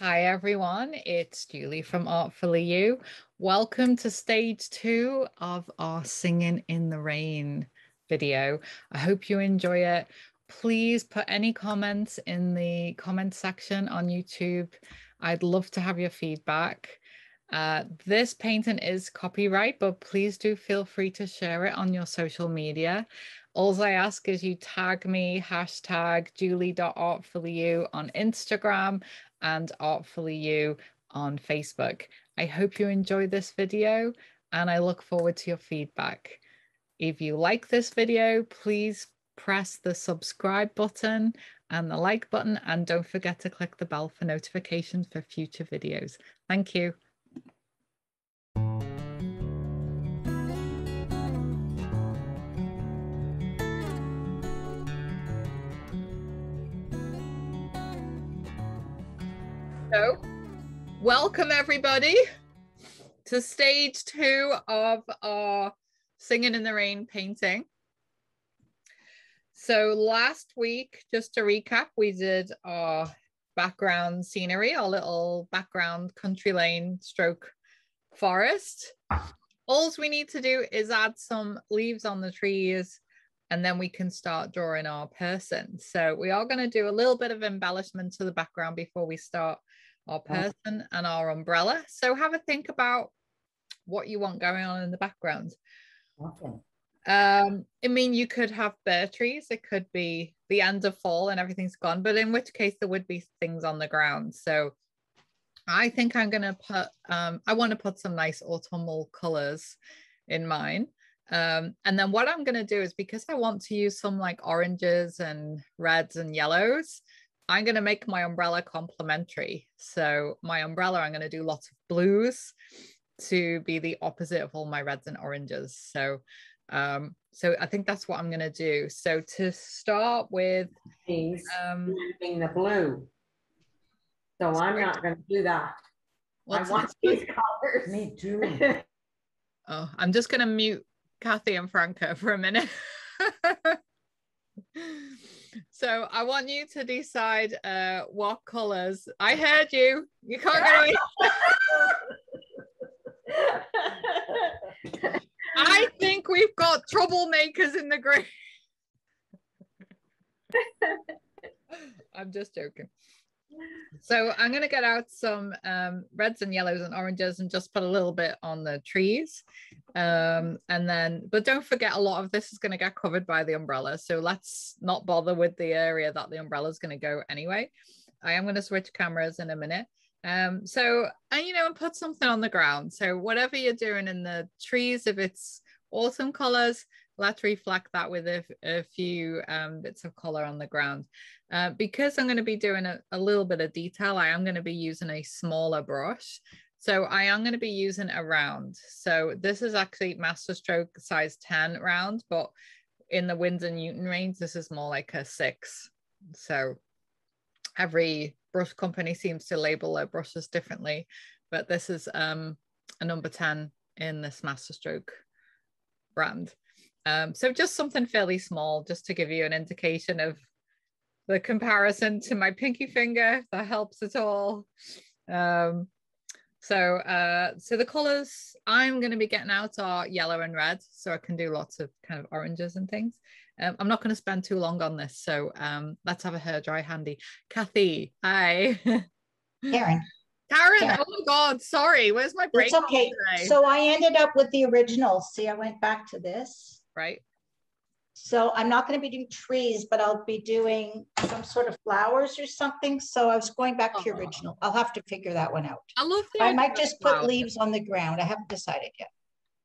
Hi everyone, it's Julie from Artfully You. Welcome to stage two of our Singing in the Rain video. I hope you enjoy it. Please put any comments in the comment section on YouTube. I'd love to have your feedback. Uh, this painting is copyright, but please do feel free to share it on your social media. All I ask is you tag me, hashtag julie.artfullyu on Instagram and Artfully You on Facebook. I hope you enjoy this video and I look forward to your feedback. If you like this video, please press the subscribe button and the like button and don't forget to click the bell for notifications for future videos. Thank you. Welcome everybody to stage two of our Singing in the Rain painting. So, last week, just to recap, we did our background scenery, our little background country lane stroke forest. All we need to do is add some leaves on the trees and then we can start drawing our person. So we are going to do a little bit of embellishment to the background before we start our person and our umbrella. So have a think about what you want going on in the background. Okay. Um, I mean, you could have bare trees. It could be the end of fall and everything's gone, but in which case there would be things on the ground. So I think I'm going to put, um, I want to put some nice autumnal colors in mine. Um, and then what I'm going to do is because I want to use some like oranges and reds and yellows, I'm going to make my umbrella complementary. So my umbrella, I'm going to do lots of blues to be the opposite of all my reds and oranges. So um, so I think that's what I'm going to do. So to start with, He's um, using the blue. So sorry. I'm not going to do that. What's I want these colors. Me too. oh, I'm just going to mute Kathy and Franca for a minute. So I want you to decide uh, what colors. I heard you. You can't get away. I think we've got troublemakers in the group. I'm just joking. So I'm going to get out some um, reds and yellows and oranges and just put a little bit on the trees. Um, and then, but don't forget a lot of this is going to get covered by the umbrella. So let's not bother with the area that the umbrella is going to go anyway. I am going to switch cameras in a minute. Um, so, and you know, and put something on the ground. So whatever you're doing in the trees, if it's autumn colors, let's reflect that with a, a few um, bits of color on the ground. Uh, because I'm going to be doing a, a little bit of detail, I am going to be using a smaller brush. So I am going to be using a round. So this is actually master stroke size 10 round, but in the Winsor Newton range, this is more like a six. So every brush company seems to label their brushes differently, but this is um, a number 10 in this masterstroke brand. Um, so just something fairly small, just to give you an indication of the comparison to my pinky finger, if that helps at all. Um, so, uh, so the colors I'm going to be getting out are yellow and red, so I can do lots of kind of oranges and things. Um, I'm not going to spend too long on this, so um, let's have a hair dry handy. Kathy, hi. Karen. Karen, Karen. oh my God, sorry. Where's my break? It's okay. So I ended up with the original. See, I went back to this right? So I'm not going to be doing trees, but I'll be doing some sort of flowers or something. So I was going back to your uh-huh. original. I'll have to figure that one out. I love I might just put flowers. leaves on the ground. I haven't decided yet.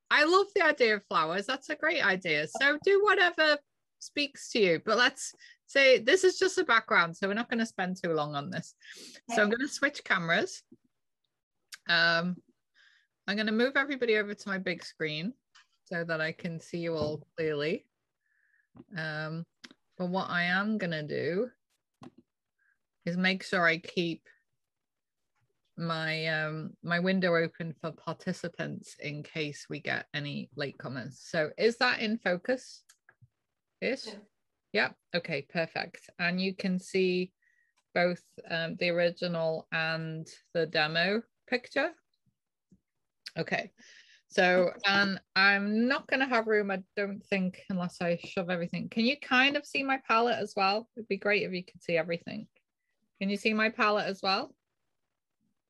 I love the idea of flowers. That's a great idea. So do whatever speaks to you. But let's say this is just a background, so we're not going to spend too long on this. Okay. So I'm going to switch cameras. Um, I'm going to move everybody over to my big screen so that I can see you all clearly. Um, but what I am gonna do is make sure I keep my um my window open for participants in case we get any late comments. So is that in focus? Ish? Yeah. yeah. Okay, perfect. And you can see both um, the original and the demo picture? Okay, so and I'm not going to have room, I don't think, unless I shove everything. Can you kind of see my palette as well? It'd be great if you could see everything. Can you see my palette as well?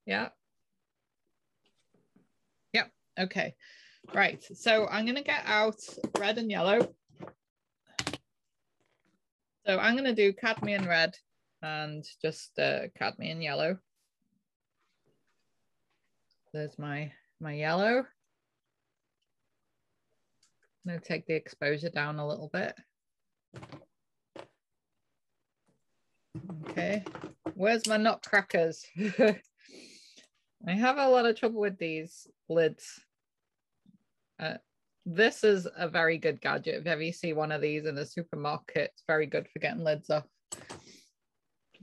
Yeah. Yep. Okay. Right. So I'm going to get out red and yellow. So I'm going to do cadmium red and just uh, cadmium yellow. There's my, my yellow. Going to take the exposure down a little bit. Okay, where's my nutcrackers? I have a lot of trouble with these lids. Uh, this is a very good gadget. If ever you see one of these in the supermarket, it's very good for getting lids off.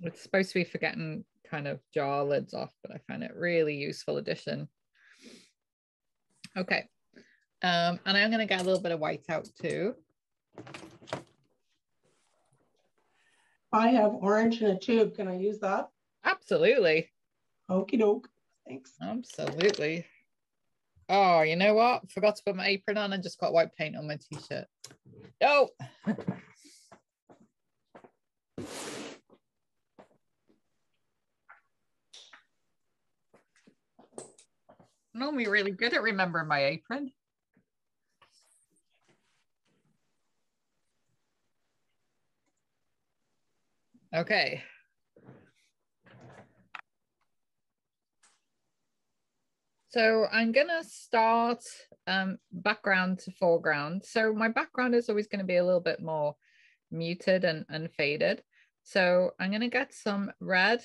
It's supposed to be for getting kind of jar lids off, but I find it really useful addition. Okay, um, and I'm gonna get a little bit of white out too. I have orange in a tube. Can I use that? Absolutely. Okie doke. Thanks. Absolutely. Oh, you know what? Forgot to put my apron on and just got white paint on my t-shirt. Oh. I'm normally really good at remembering my apron. Okay. So I'm going to start um, background to foreground. So my background is always going to be a little bit more muted and, and faded. So I'm going to get some red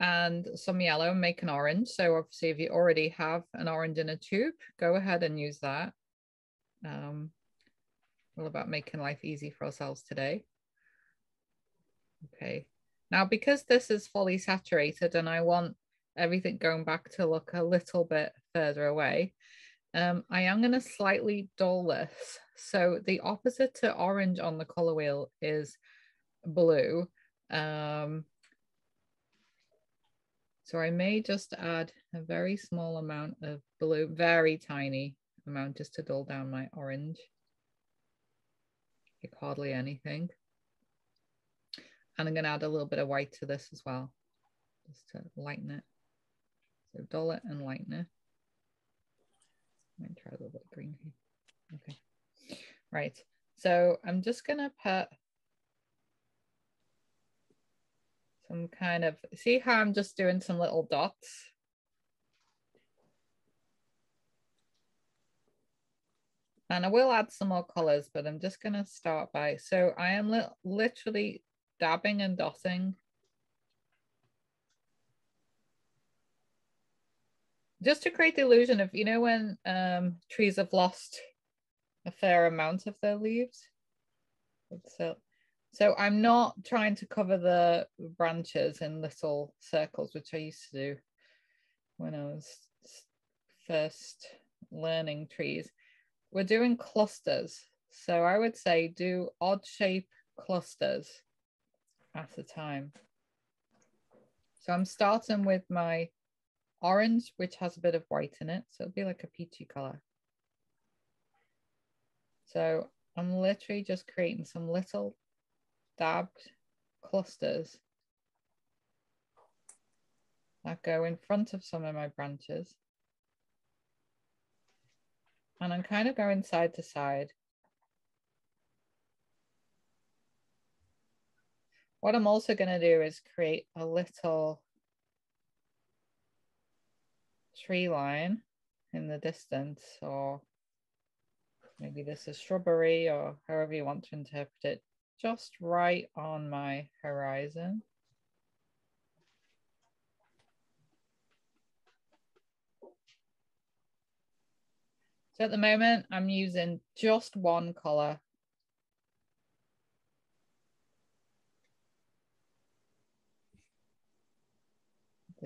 and some yellow and make an orange. So obviously if you already have an orange in a tube, go ahead and use that. Um, all about making life easy for ourselves today. Okay, now because this is fully saturated and I want everything going back to look a little bit further away, um, I am going to slightly dull this. So the opposite to orange on the color wheel is blue. Um, so I may just add a very small amount of blue, very tiny amount just to dull down my orange. Like hardly anything. And I'm going to add a little bit of white to this as well, just to lighten it. So dull it and lighten it. Might try a little bit of green here. Okay. Right. So I'm just going to put some kind of, see how I'm just doing some little dots? And I will add some more colors, but I'm just going to start by, so I am li literally dabbing and dotting. Just to create the illusion of, you know, when um, trees have lost a fair amount of their leaves. So, so I'm not trying to cover the branches in little circles, which I used to do when I was first learning trees. We're doing clusters. So I would say do odd shape clusters at a time. So I'm starting with my orange, which has a bit of white in it. So it'll be like a peachy color. So I'm literally just creating some little dabbed clusters that go in front of some of my branches. And I'm kind of going side to side What I'm also going to do is create a little tree line in the distance or maybe this is shrubbery or however you want to interpret it just right on my horizon. So at the moment, I'm using just one color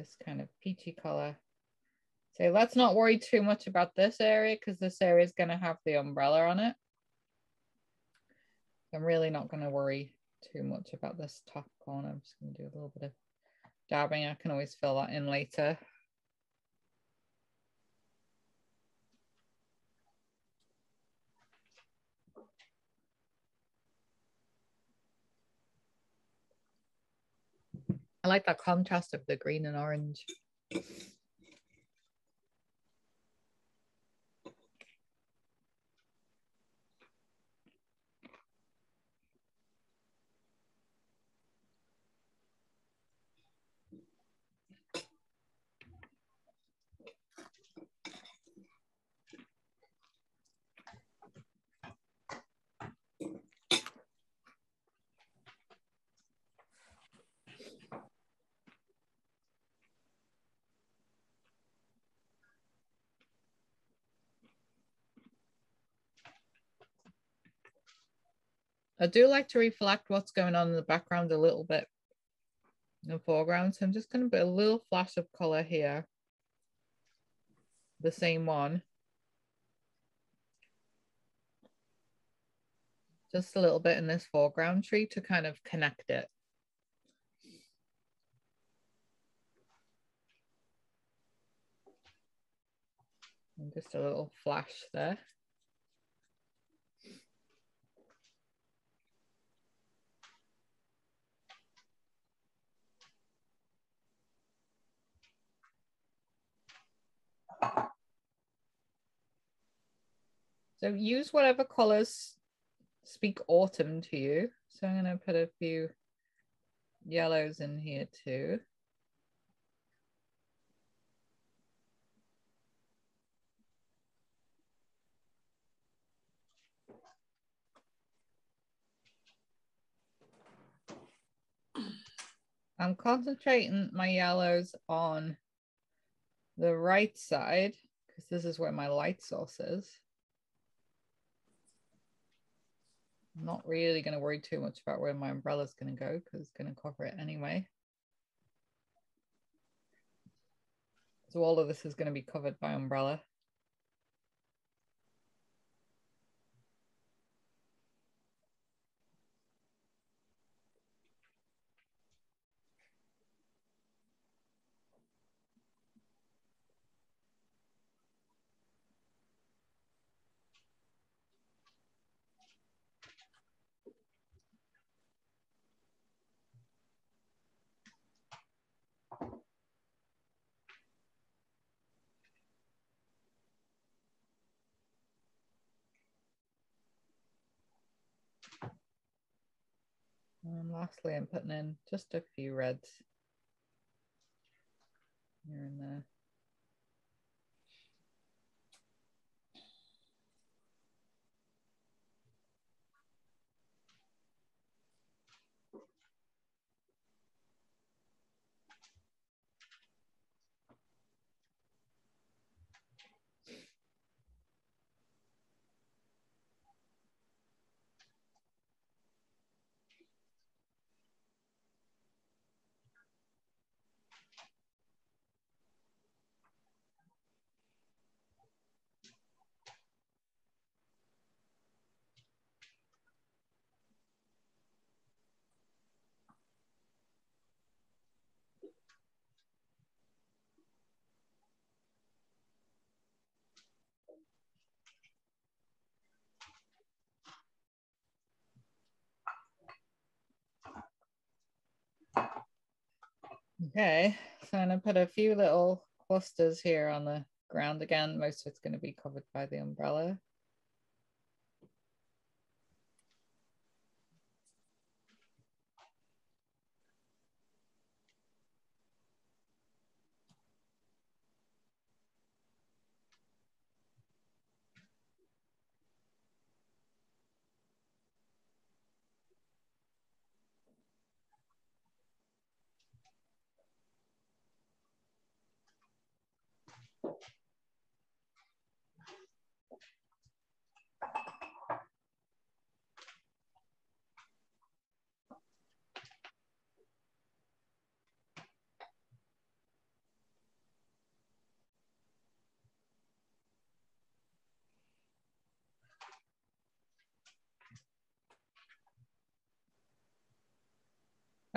this kind of peachy color. So let's not worry too much about this area because this area is going to have the umbrella on it. I'm really not going to worry too much about this top corner. I'm just going to do a little bit of dabbing. I can always fill that in later. I like that contrast of the green and orange. I do like to reflect what's going on in the background a little bit in the foreground. So I'm just going to put a little flash of color here. The same one. Just a little bit in this foreground tree to kind of connect it. And just a little flash there. So use whatever colors speak autumn to you. So I'm going to put a few yellows in here too. I'm concentrating my yellows on the right side because this is where my light source is. I'm not really going to worry too much about where my umbrella is going to go because it's going to cover it anyway. So all of this is going to be covered by umbrella. Lastly, I'm putting in just a few reds here and there. Okay, so I'm gonna put a few little clusters here on the ground again. Most of it's going to be covered by the umbrella.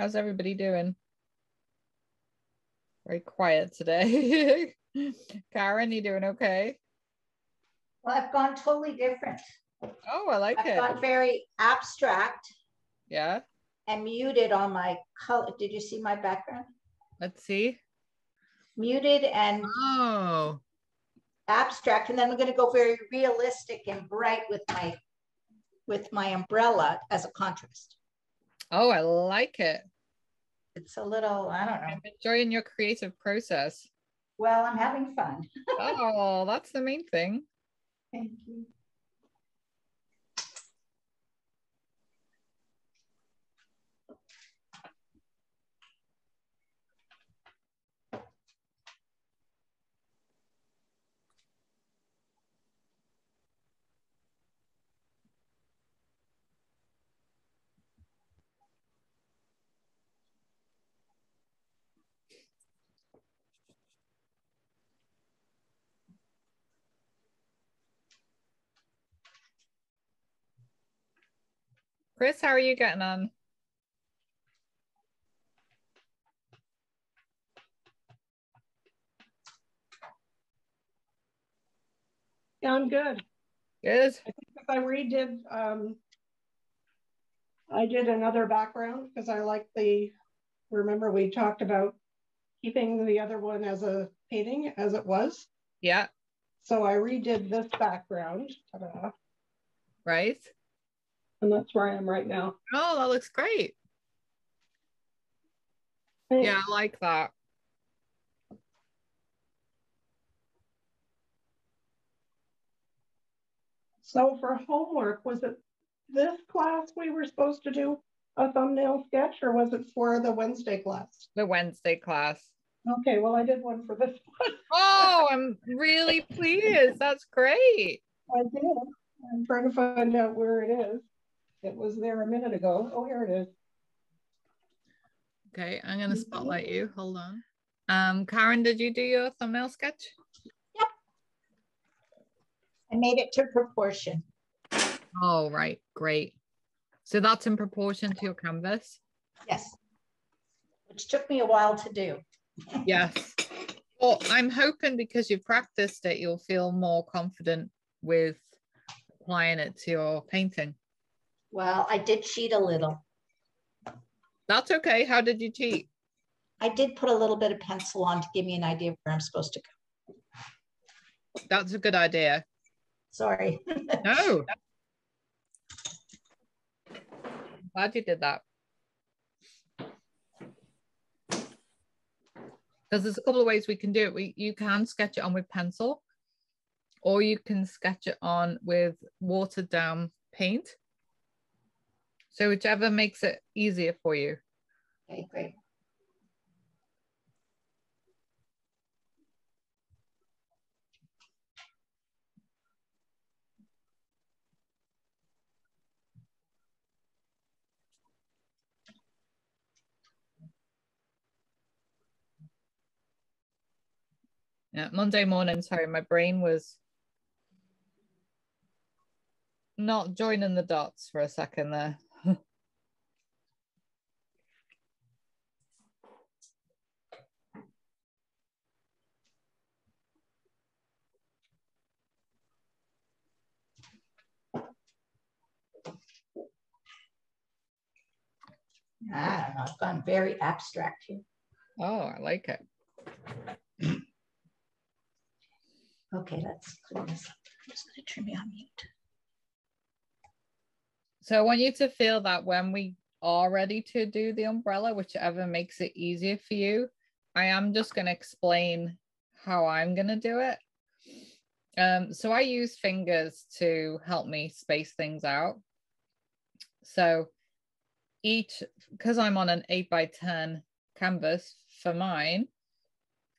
How's everybody doing? Very quiet today. Karen, you doing okay? Well, I've gone totally different. Oh, I like it. I've it. gone very abstract Yeah. and muted on my color. Did you see my background? Let's see. Muted and Oh, abstract, and then I'm going to go very realistic and bright with my with my umbrella as a contrast. oh, I like it. It's a little, I don't know. I'm enjoying your creative process. Well, I'm having fun. Oh, that's the main thing. Thank you. Chris, how are you getting on? Yeah, I'm good. Good. If I redid, um, I did another background because I like the, remember we talked about keeping the other one as a painting as it was. Yeah, So I redid this background. Right. And that's where I am right now. Oh, that looks great. Yeah, I like that. So for homework, was it this class we were supposed to do a thumbnail sketch or was it for the Wednesday class? The Wednesday class. Okay, well, I did one for this one. Oh, I'm really pleased. That's great. I did. I'm trying to find out where it is. It was there a minute ago. Oh, here it is. Okay, I'm gonna spotlight you. Hold on. Um, Karen, did you do your thumbnail sketch? Yep. I made it to proportion. Oh, right, great. So that's in proportion to your canvas. Yes. Which took me a while to do. Yes. Well, I'm hoping because you've practiced it, you'll feel more confident with applying it to your painting. Well, I did cheat a little. That's okay. How did you cheat? I did put a little bit of pencil on to give me an idea of where I'm supposed to go. That's a good idea. Sorry. No. Glad you did that. Because there's a couple of ways we can do it. We you can sketch it on with pencil, or you can sketch it on with watered down paint. So whichever makes it easier for you. Okay, great. Yeah, Monday morning, sorry, my brain was not joining the dots for a second there. I don't know. I've gone very abstract here. Oh, I like it. Okay, let's clean this up. I'm just going to turn me on mute. So I want you to feel that when we are ready to do the umbrella, whichever makes it easier for you, I am just going to explain how I'm going to do it. Um, so I use fingers to help me space things out. So each, because I'm on an 8 by 10 canvas for mine,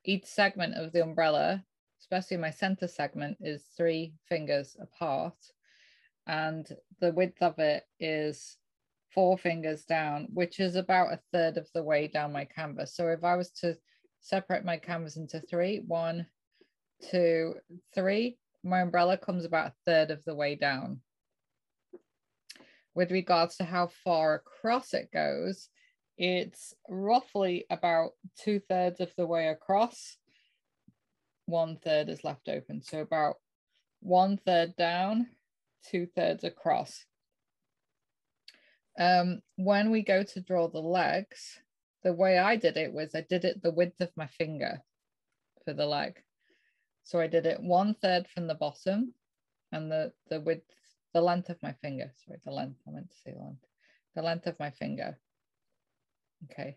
each segment of the umbrella, especially my center segment, is three fingers apart. And the width of it is four fingers down, which is about a third of the way down my canvas. So if I was to separate my canvas into three, one, two, three, my umbrella comes about a third of the way down. With regards to how far across it goes, it's roughly about two thirds of the way across. One third is left open. So about one third down, two thirds across. Um, when we go to draw the legs, the way I did it was I did it the width of my finger for the leg. So I did it one third from the bottom and the, the width, the length of my finger. Sorry, the length, I meant to say length. The length of my finger. Okay.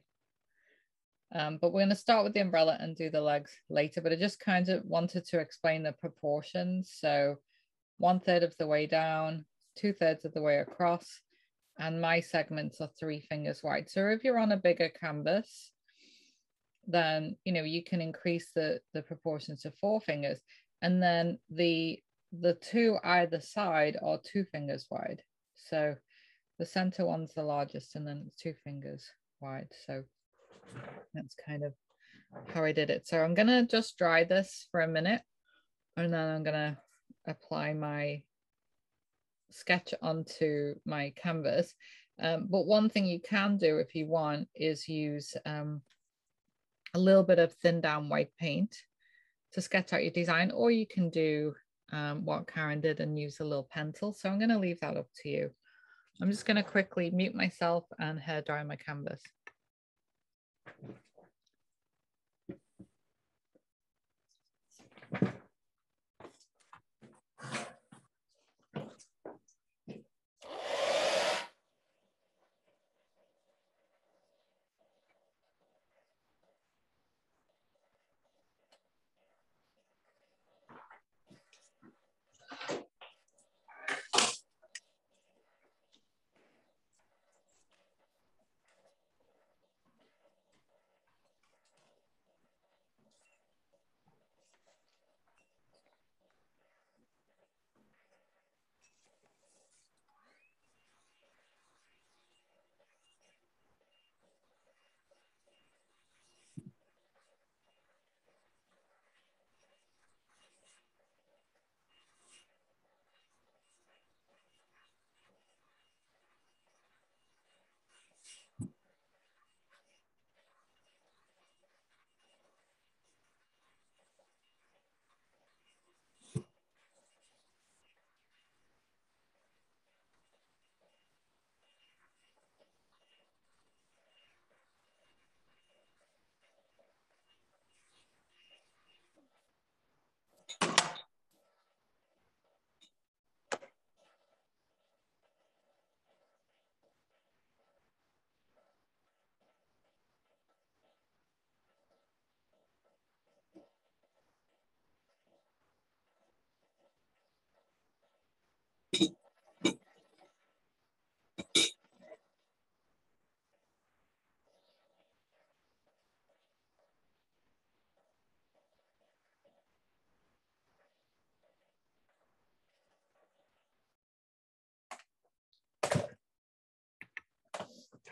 Um, but we're going to start with the umbrella and do the legs later, but I just kind of wanted to explain the proportions. So one third of the way down, two thirds of the way across, and my segments are three fingers wide. So if you're on a bigger canvas, then you know you can increase the the proportions to four fingers, and then the the two either side are two fingers wide. So the center one's the largest, and then two fingers wide. So that's kind of how I did it. So I'm gonna just dry this for a minute, and then I'm gonna apply my sketch onto my canvas. Um, but one thing you can do if you want is use um, a little bit of thin down white paint to sketch out your design, or you can do um, what Karen did and use a little pencil. So I'm going to leave that up to you. I'm just going to quickly mute myself and hair dry my canvas.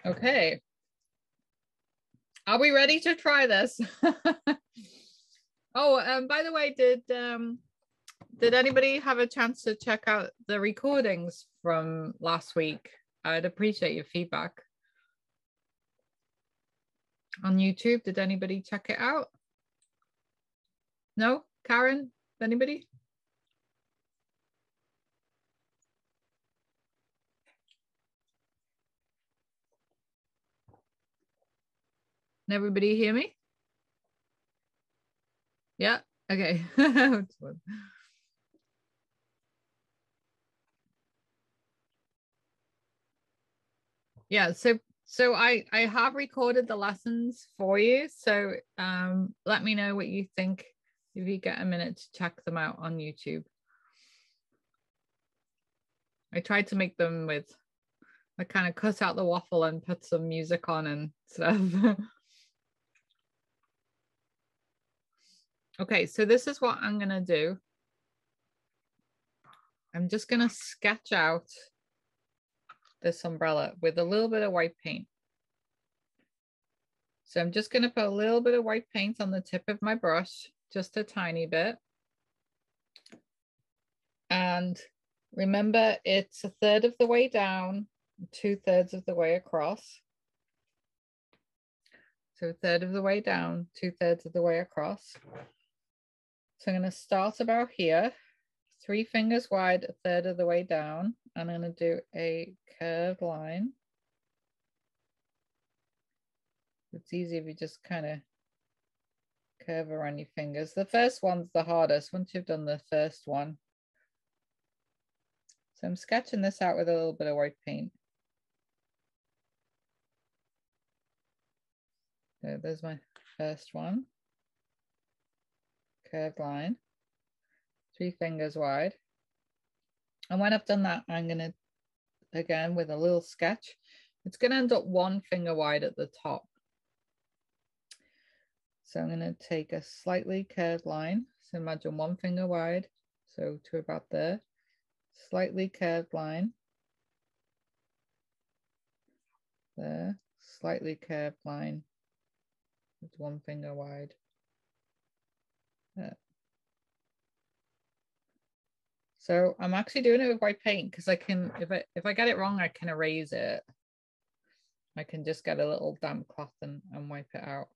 Okay. Are we ready to try this? oh, um, by the way, did um, did anybody have a chance to check out the recordings from last week? I'd appreciate your feedback. On YouTube, did anybody check it out? No? Karen? Anybody? Can everybody hear me? Yeah, okay. yeah, so so I I have recorded the lessons for you. So um let me know what you think if you get a minute to check them out on YouTube. I tried to make them with I kind of cut out the waffle and put some music on and stuff. Okay, so this is what I'm gonna do. I'm just gonna sketch out this umbrella with a little bit of white paint. So I'm just gonna put a little bit of white paint on the tip of my brush, just a tiny bit. And remember, it's a third of the way down, two thirds of the way across. So a third of the way down, two thirds of the way across. So I'm going to start about here, three fingers wide, a third of the way down. I'm going to do a curved line. It's easy if you just kind of curve around your fingers. The first one's the hardest once you've done the first one. So I'm sketching this out with a little bit of white paint. So there's my first one. Curved line, three fingers wide. And when I've done that, I'm gonna, again, with a little sketch, it's gonna end up one finger wide at the top. So I'm gonna take a slightly curved line. So imagine one finger wide, so to about there, slightly curved line. There, slightly curved line with one finger wide. So I'm actually doing it with white paint because I can, if I if I get it wrong, I can erase it. I can just get a little damp cloth and, and wipe it out.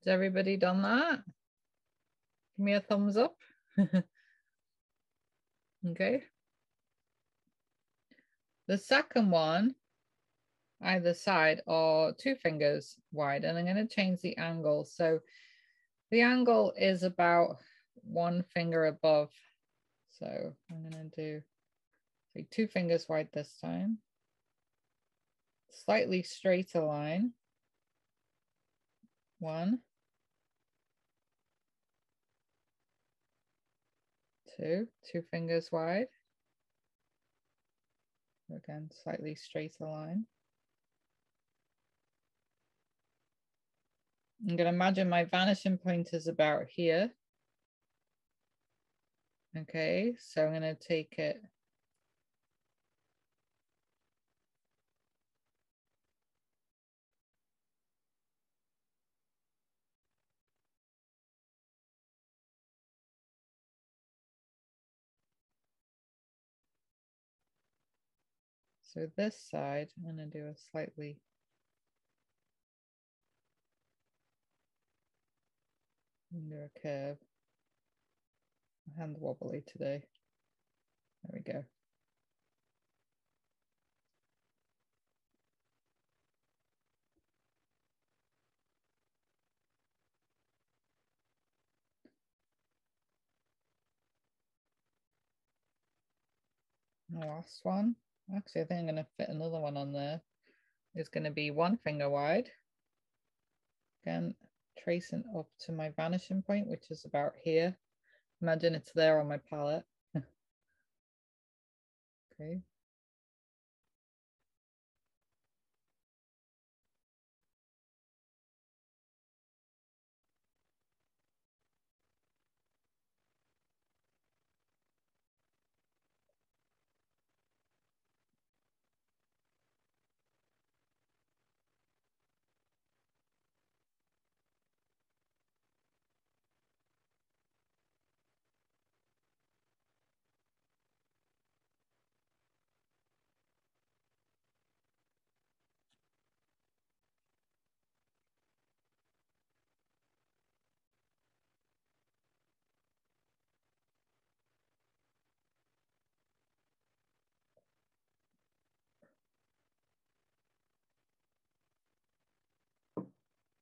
Has everybody done that? Give me a thumbs up. okay. The second one, either side or two fingers wide, and I'm going to change the angle. So the angle is about one finger above. So I'm going to do two fingers wide this time. Slightly straighter line. One. Two, two fingers wide. Again, slightly straighter line. I'm going to imagine my vanishing point is about here. Okay, so I'm going to take it So this side, I'm going to do a slightly under a curve. My hand wobbly today. There we go. The last one. Actually, I think I'm going to fit another one on there. It's going to be one finger wide. Again, tracing up to my vanishing point, which is about here. Imagine it's there on my palette. okay.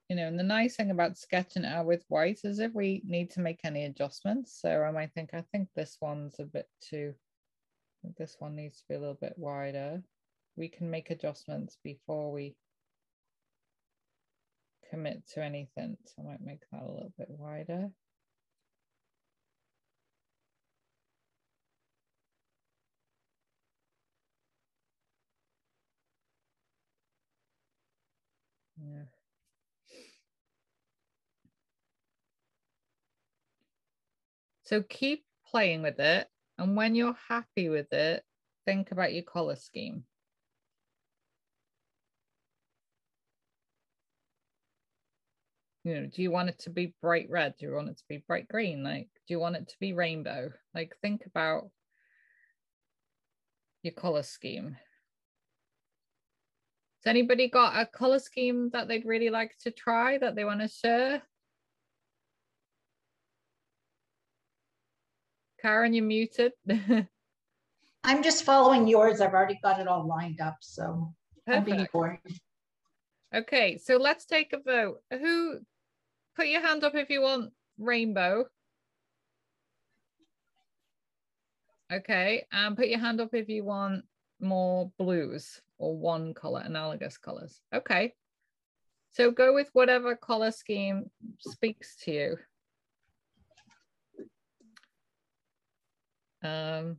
You know, and the nice thing about sketching it out with white is if we need to make any adjustments. So I might think, I think this one's a bit too, this one needs to be a little bit wider. We can make adjustments before we commit to anything. So I might make that a little bit wider. So keep playing with it. And when you're happy with it, think about your color scheme. You know, do you want it to be bright red? Do you want it to be bright green? Like, do you want it to be rainbow? Like, think about your color scheme. Has anybody got a color scheme that they'd really like to try that they want to share? Karen, you're muted. I'm just following yours. I've already got it all lined up, so I'm being boring. Okay, so let's take a vote. Who put your hand up if you want rainbow? Okay, and put your hand up if you want more blues or one color, analogous colors. Okay, so go with whatever color scheme speaks to you. Um,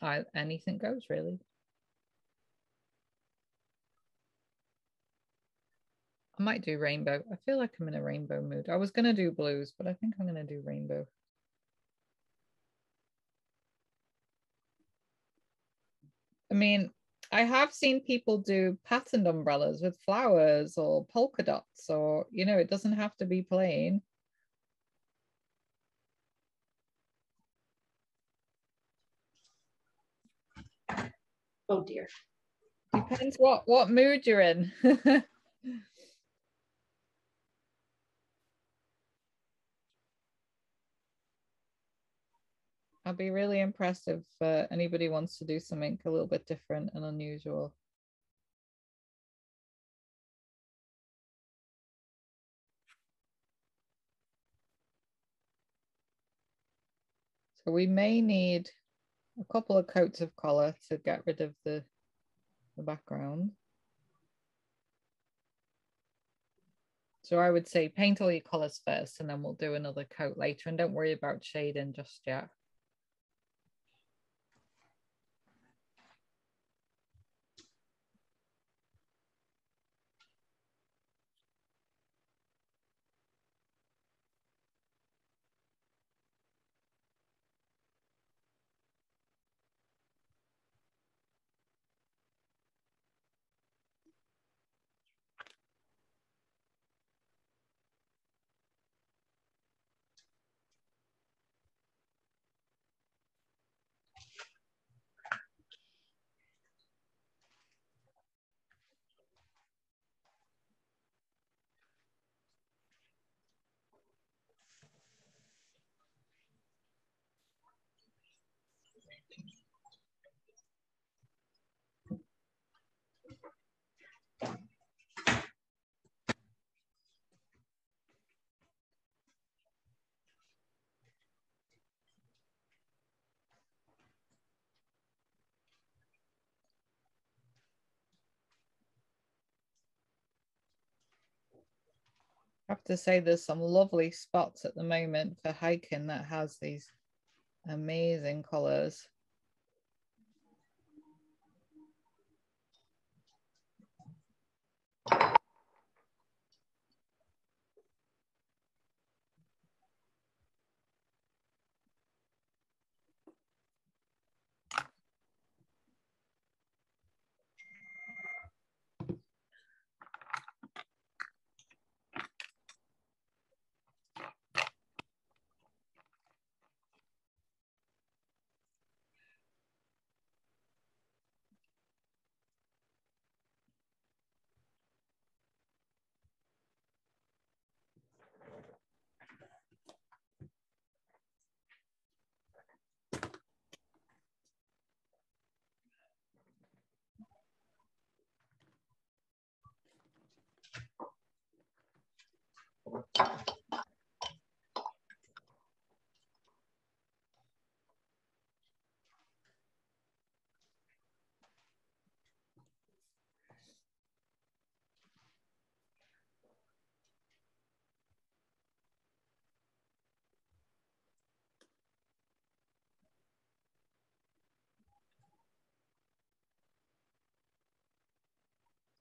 I, anything goes really. I might do rainbow. I feel like I'm in a rainbow mood. I was gonna do blues, but I think I'm gonna do rainbow. I mean, I have seen people do patterned umbrellas with flowers or polka dots, or you know, it doesn't have to be plain. Oh dear. Depends what what mood you're in. I'd be really impressed if uh, anybody wants to do something a little bit different and unusual. So we may need a couple of coats of color to get rid of the, the background. So I would say paint all your colors first and then we'll do another coat later and don't worry about shading just yet. I have to say there's some lovely spots at the moment for hiking that has these amazing colors.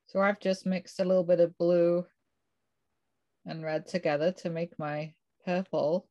So I've just mixed a little bit of blue and red together to make my purple.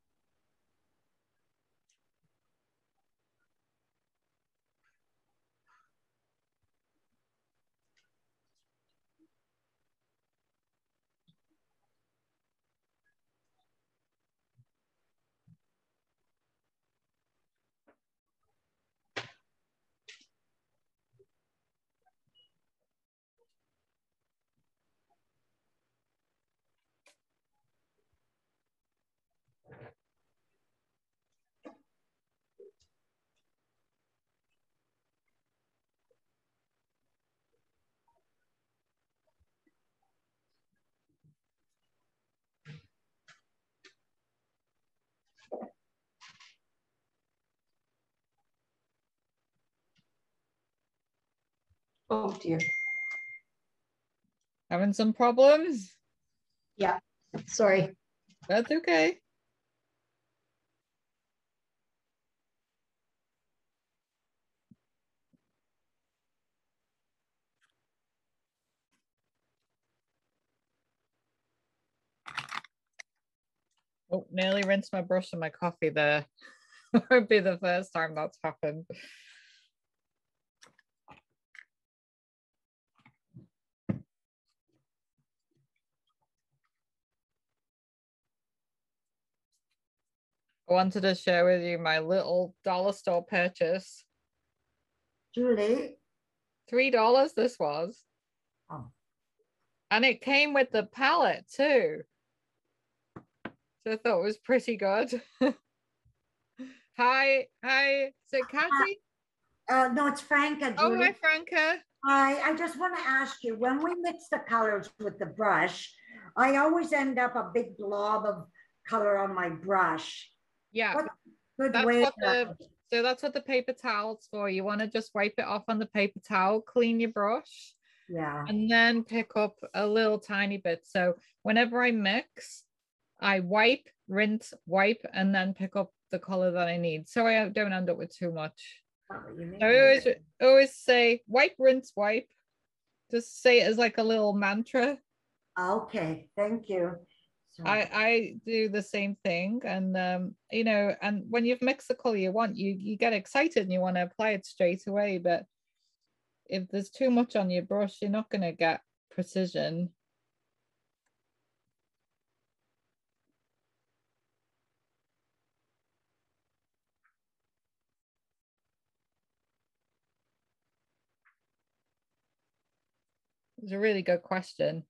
Oh dear. Having some problems? Yeah, sorry. That's okay. Oh, nearly rinsed my brush and my coffee there. Won't be the first time that's happened. I wanted to share with you my little dollar store purchase. Julie, Three dollars this was. Oh. And it came with the palette too. So I thought it was pretty good. hi, hi, is it Kathy? Uh, no, it's Franca. Oh, hi, Franca. I, I just want to ask you, when we mix the colors with the brush, I always end up a big blob of color on my brush. Yeah. What good That's way? what to- So that's what the paper towel's for. You want to just wipe it off on the paper towel, clean your brush, Yeah, and then pick up a little tiny bit. So whenever I mix, I wipe, rinse, wipe, and then pick up the color that I need. So I don't end up with too much. Not what you mean. I always always say wipe, rinse, wipe. Just say it as like a little mantra. Okay, thank you. So- I I do the same thing, and um, you know, and when you've mixed the color you want, you you get excited and you want to apply it straight away. But if there's too much on your brush, you're not going to get precision. It's a really good question.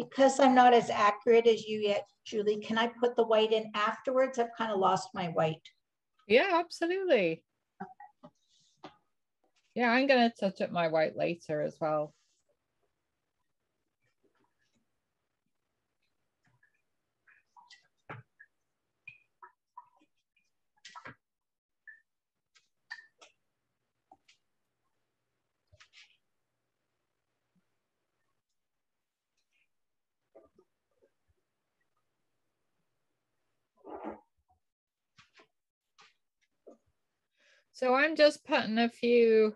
Because I'm not as accurate as you yet, Julie, can I put the white in afterwards? I've kind of lost my white. Yeah, absolutely. Yeah, I'm gonna touch up my white later as well. So I'm just putting a few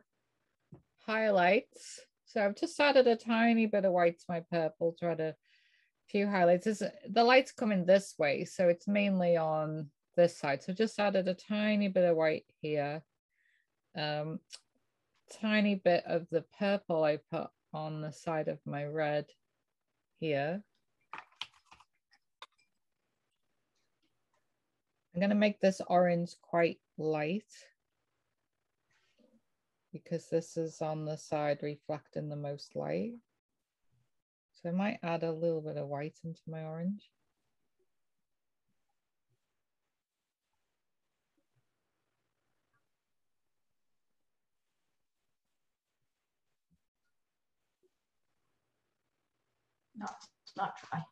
highlights. So I've just added a tiny bit of white to my purple to add a few highlights. This, the light's coming this way, so it's mainly on this side. So just added a tiny bit of white here. Um, tiny bit of the purple I put on the side of my red here. I'm going to make this orange quite light because this is on the side reflecting the most light. So I might add a little bit of white into my orange. No, not dry.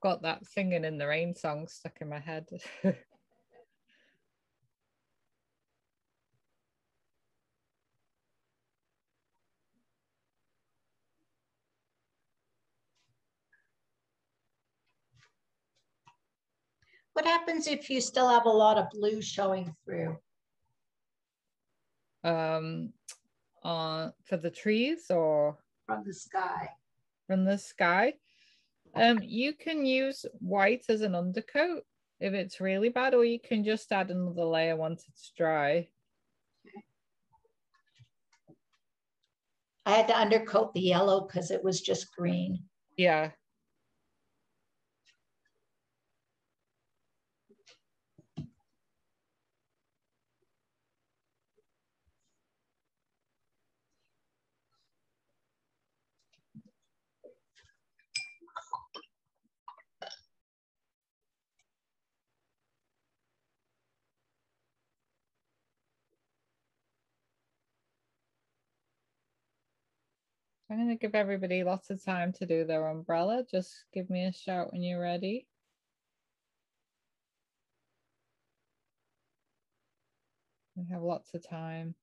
Got that singing in the rain song stuck in my head. What happens if you still have a lot of blue showing through? um, uh, for the trees or From the sky? from the sky. Um, you can use white as an undercoat if it's really bad, or you can just add another layer once it's dry. I had to undercoat the yellow because it was just green. Yeah. I'm going to give everybody lots of time to do their umbrella. Just give me a shout when you're ready. We have lots of time.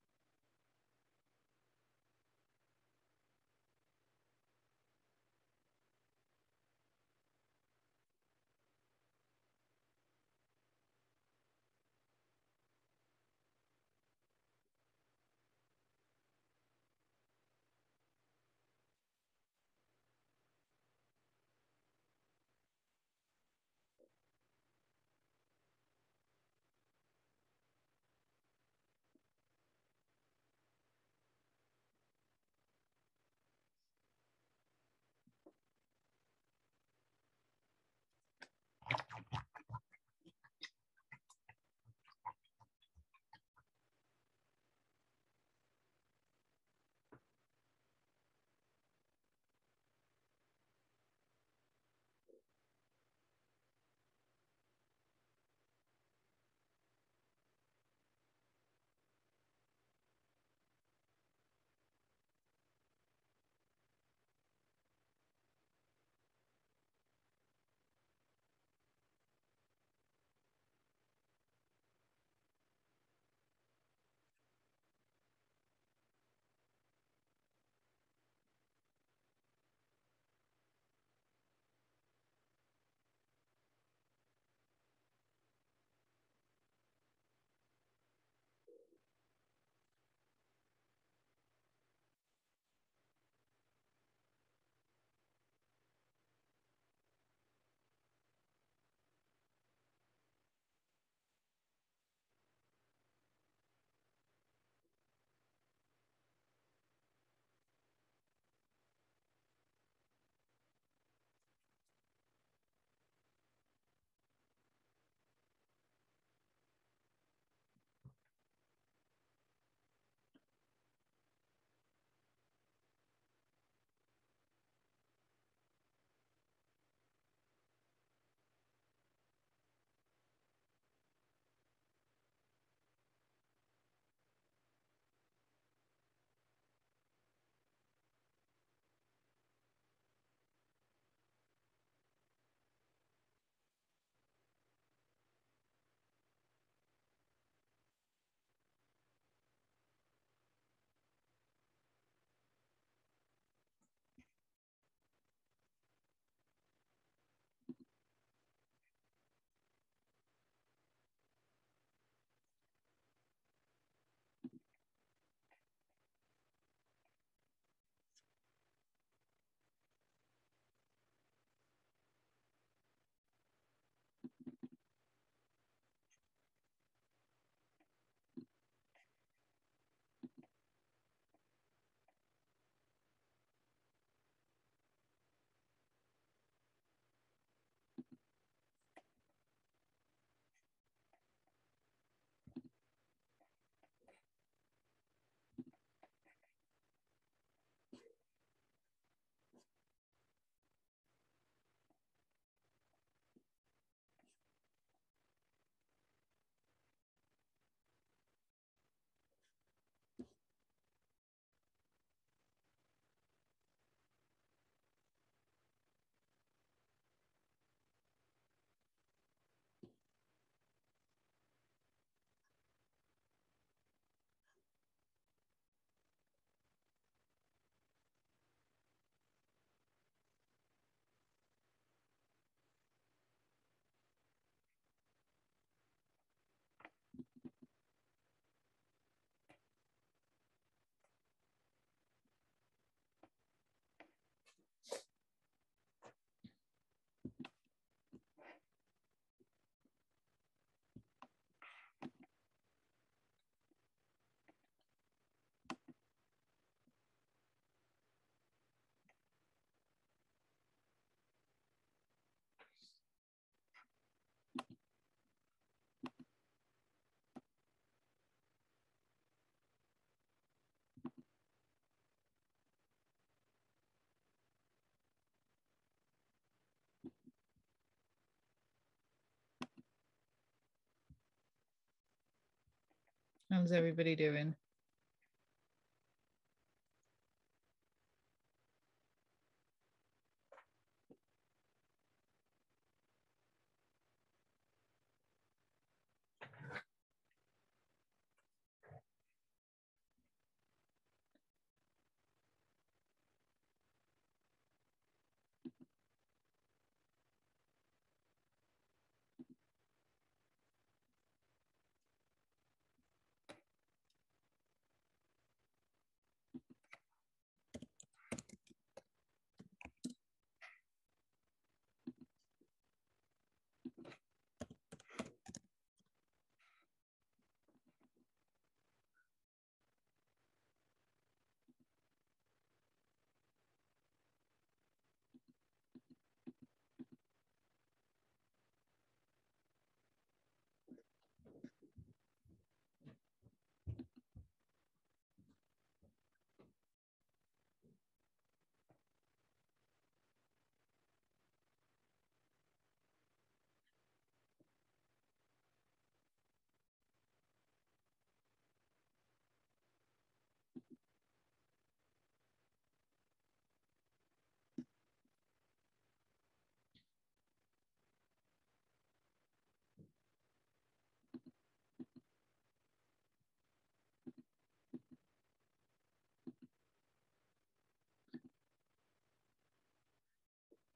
How's everybody doing?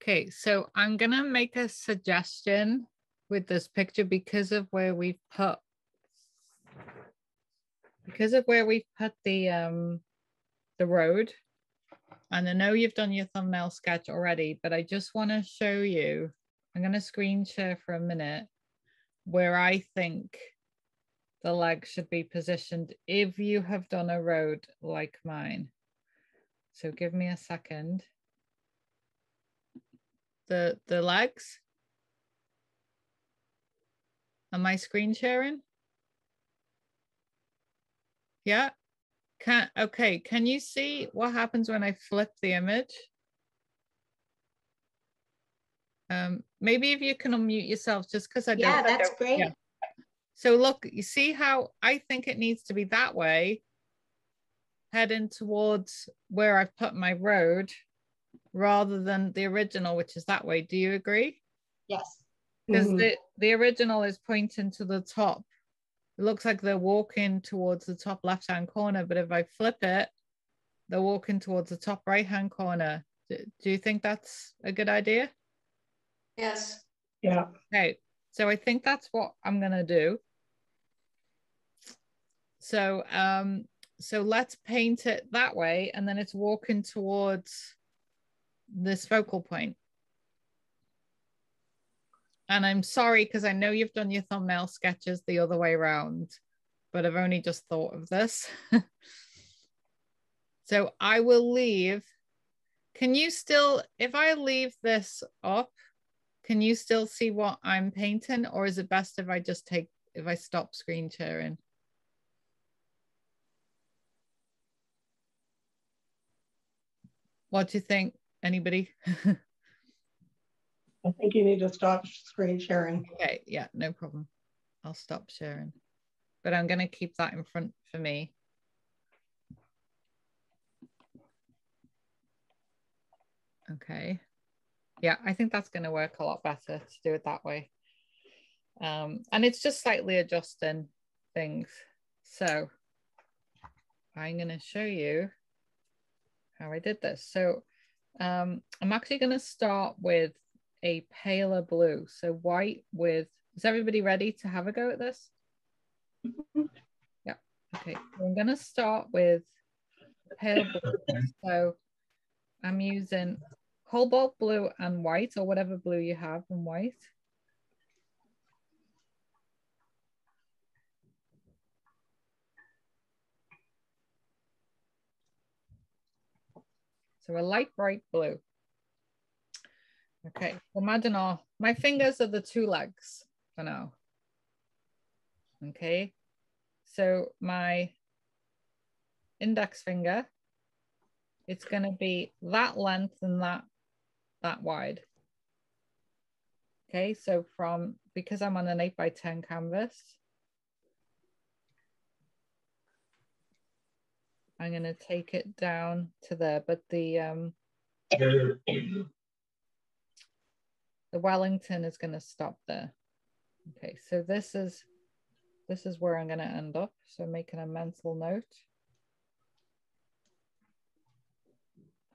Okay, so I'm gonna make a suggestion with this picture because of where we've put because of where we've put the um the road. And I know you've done your thumbnail sketch already, but I just want to show you. I'm going to screen share for a minute where I think the leg should be positioned if you have done a road like mine. So give me a second the the legs? Am I screen sharing? Yeah. Can okay, can you see what happens when I flip the image? Um, maybe if you can unmute yourself just because I don't Yeah, that's great. Yeah. So look, you see how I think it needs to be that way, heading towards where I've put my road rather than the original, which is that way. Do you agree? Yes. Because mm-hmm. the, the original is pointing to the top. It looks like they're walking towards the top left hand corner, but if I flip it, they're walking towards the top right hand corner. Do, do you think that's a good idea? Yes. Yeah. Okay. So I think that's what I'm gonna do. So um so let's paint it that way and then it's walking towards this focal point. And I'm sorry because I know you've done your thumbnail sketches the other way around, but I've only just thought of this. so I will leave. Can you still, if I leave this up, can you still see what I'm painting or is it best if I just take, if I stop screen sharing? What do you think? Anybody? I think you need to stop screen sharing. Okay, yeah, no problem. I'll stop sharing. But I'm going to keep that in front for me. Okay. Yeah, I think that's going to work a lot better to do it that way. Um, and it's just slightly adjusting things. So I'm going to show you how I did this. So um, I'm actually going to start with a paler blue. So white with, is everybody ready to have a go at this? yeah. Okay. So I'm going to start with pale blue. So I'm using cobalt blue and white or whatever blue you have and white. So a light bright blue. Okay, imagine all, my fingers are the two legs for now. Okay, so my index finger, it's gonna be that length and that, that wide. Okay, so from, because I'm on an eight by 10 canvas, I'm going to take it down to there, but the um, the Wellington is going to stop there. Okay, so this is this is where I'm going to end up. So making a mental note.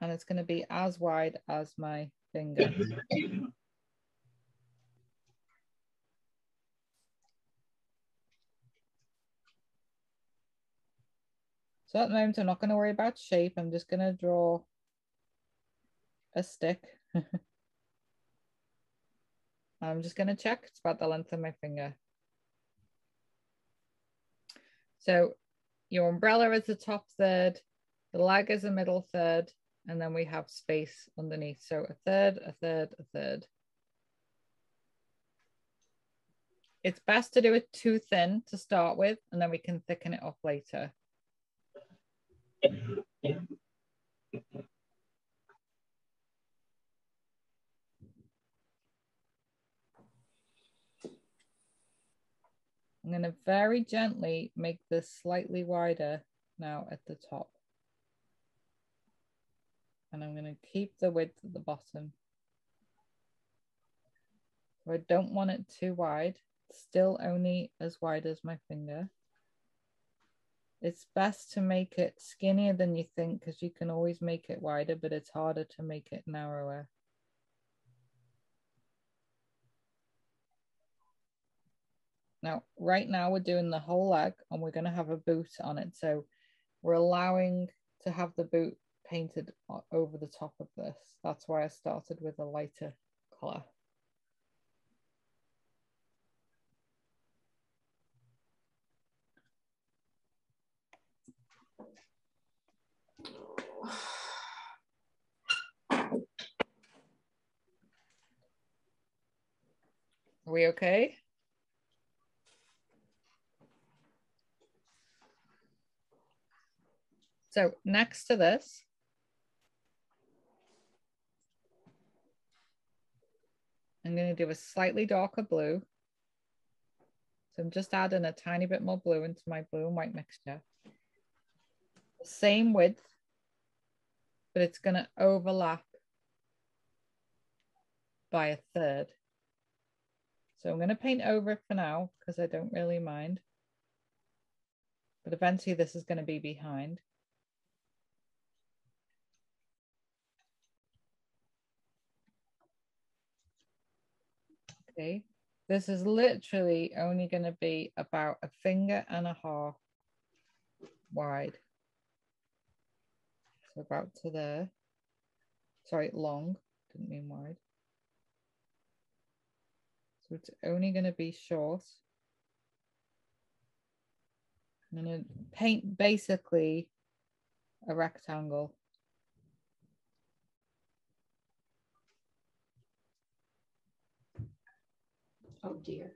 And it's going to be as wide as my finger. So at the moment, I'm not going to worry about shape. I'm just going to draw a stick. I'm just going to check. It's about the length of my finger. So your umbrella is the top third, the leg is the middle third, and then we have space underneath. So a third, a third, a third. It's best to do it too thin to start with, and then we can thicken it up later. I'm going to very gently make this slightly wider now at the top. And I'm going to keep the width at the bottom. So I don't want it too wide, still only as wide as my finger. It's best to make it skinnier than you think because you can always make it wider, but it's harder to make it narrower. Now, right now we're doing the whole leg and we're going to have a boot on it. So we're allowing to have the boot painted over the top of this. That's why I started with a lighter color. Are we okay? So next to this, I'm going to do a slightly darker blue. So I'm just adding a tiny bit more blue into my blue and white mixture. Same width, but it's going to overlap by a third. So I'm going to paint over it for now because I don't really mind. But eventually this is going to be behind. Okay, this is literally only going to be about a finger and a half wide. So about to there. Sorry, long, didn't mean wide. So it's only going to be short. I'm going to paint basically a rectangle. Oh dear.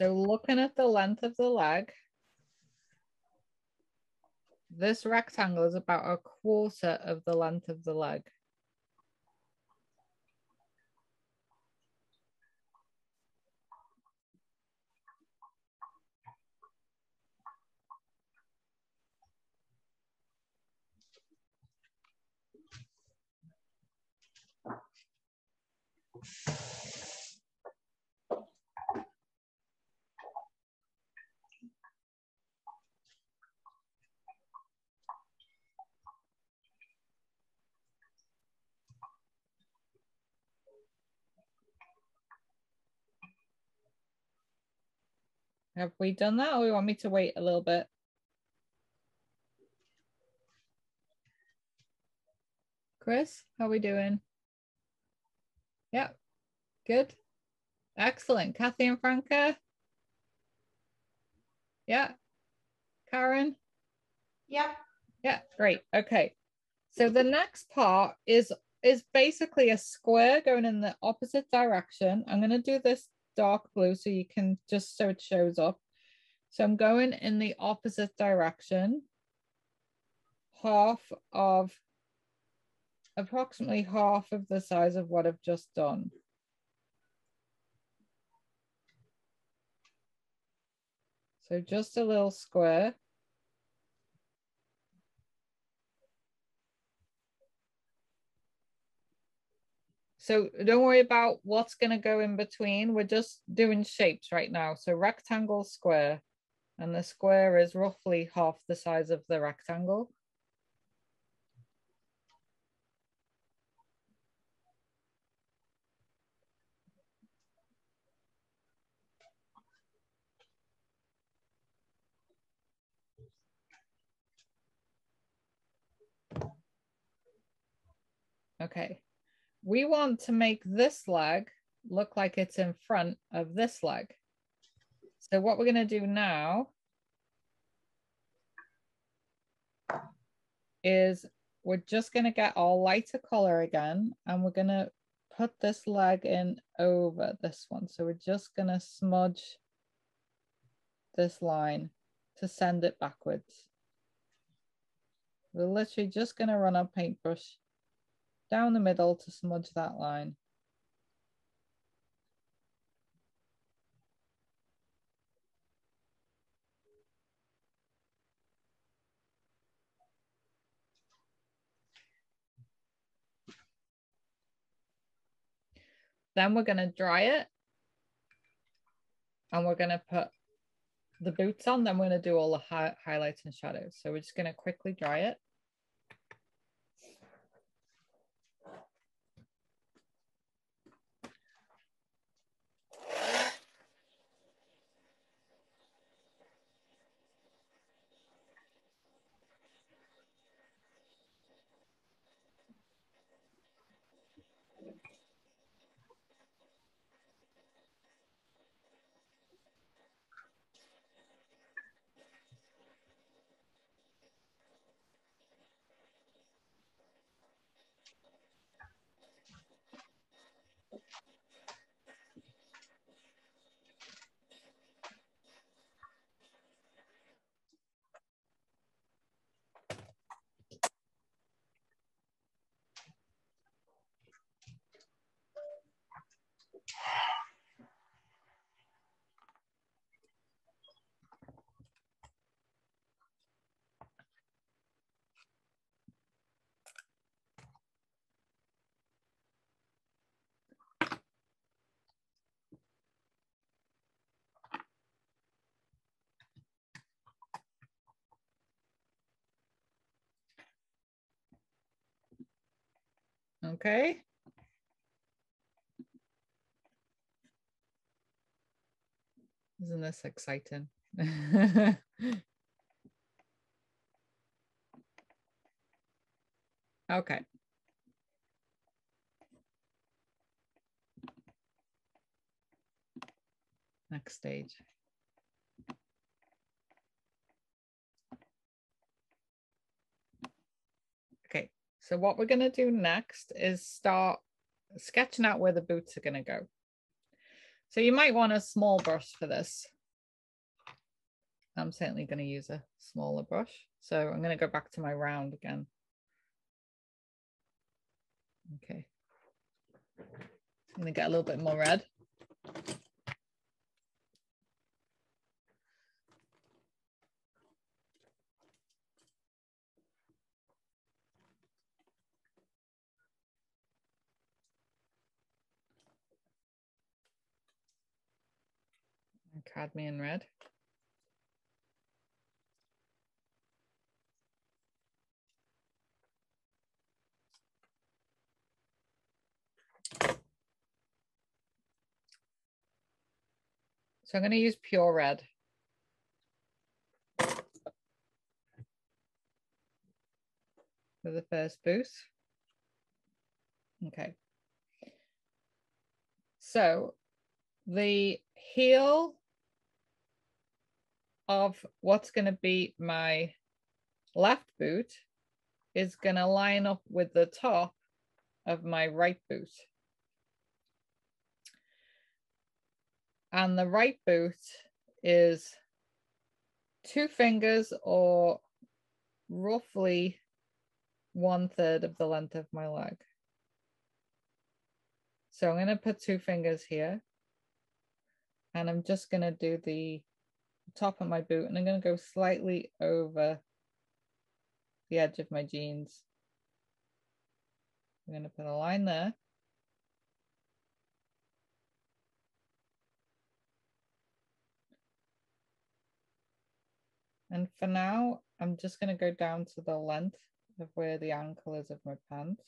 So looking at the length of the leg, this rectangle is about a quarter of the length of the leg. Have we done that or we want me to wait a little bit? Chris, how are we doing? Yeah, good. Excellent. Kathy and Franca? Yeah. Karen? Yeah. Yeah, great. Okay. So the next part is is basically a square going in the opposite direction. I'm going to do this dark blue so you can just so it shows up. So I'm going in the opposite direction, half of, approximately half of the size of what I've just done. So just a little square. So don't worry about what's going to go in between. We're just doing shapes right now. So rectangle, square, and the square is roughly half the size of the rectangle. Okay, we want to make this leg look like it's in front of this leg. So what we're gonna do now is we're just gonna get our lighter color again and we're gonna put this leg in over this one. So we're just gonna smudge this line to send it backwards. We're literally just gonna run our paintbrush down the middle to smudge that line. Then we're going to dry it and we're going to put the boots on. Then we're going to do all the hi highlights and shadows. So we're just going to quickly dry it. Okay. Isn't this exciting? okay. Next stage. Okay, so what we're going to do next is start sketching out where the boots are going to go. So you might want a small brush for this. I'm certainly going to use a smaller brush. So I'm going to go back to my round again. Okay. I'm going to get a little bit more red. Cadmium red. So I'm going to use pure red. For the first boost. Okay. So the heel of what's going to be my left boot is going to line up with the top of my right boot. And the right boot is two fingers or roughly one third of the length of my leg. So I'm going to put two fingers here and I'm just going to do the top of my boot and I'm going to go slightly over the edge of my jeans. I'm going to put a line there. And for now, I'm just going to go down to the length of where the ankle is of my pants.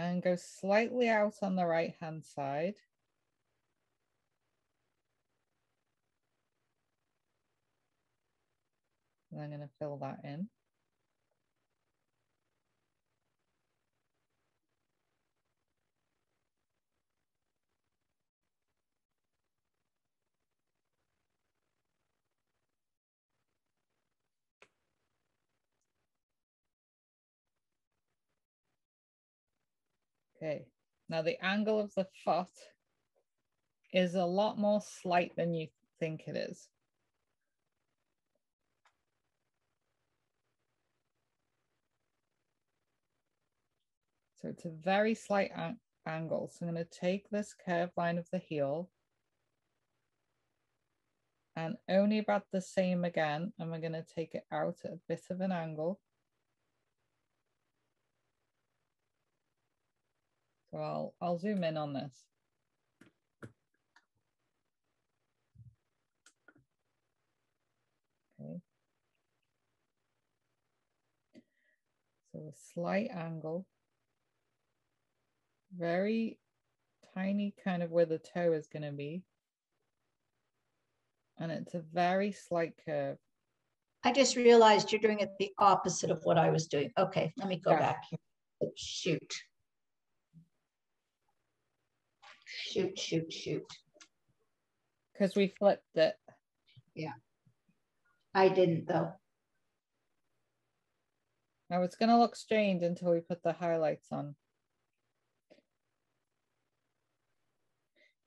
And go slightly out on the right hand side. And I'm going to fill that in. Okay, now the angle of the foot is a lot more slight than you think it is. So it's a very slight an angle. So I'm going to take this curved line of the heel and only about the same again. And we're going to take it out at a bit of an angle. So I'll, I'll zoom in on this. Okay. So a slight angle, very tiny kind of where the toe is going to be. And it's a very slight curve. I just realized you're doing it the opposite of what I was doing. Okay, let me go Yeah. back here. Shoot. Shoot, shoot, shoot. Because we flipped it. Yeah. I didn't though. Now it's going to look strange until we put the highlights on.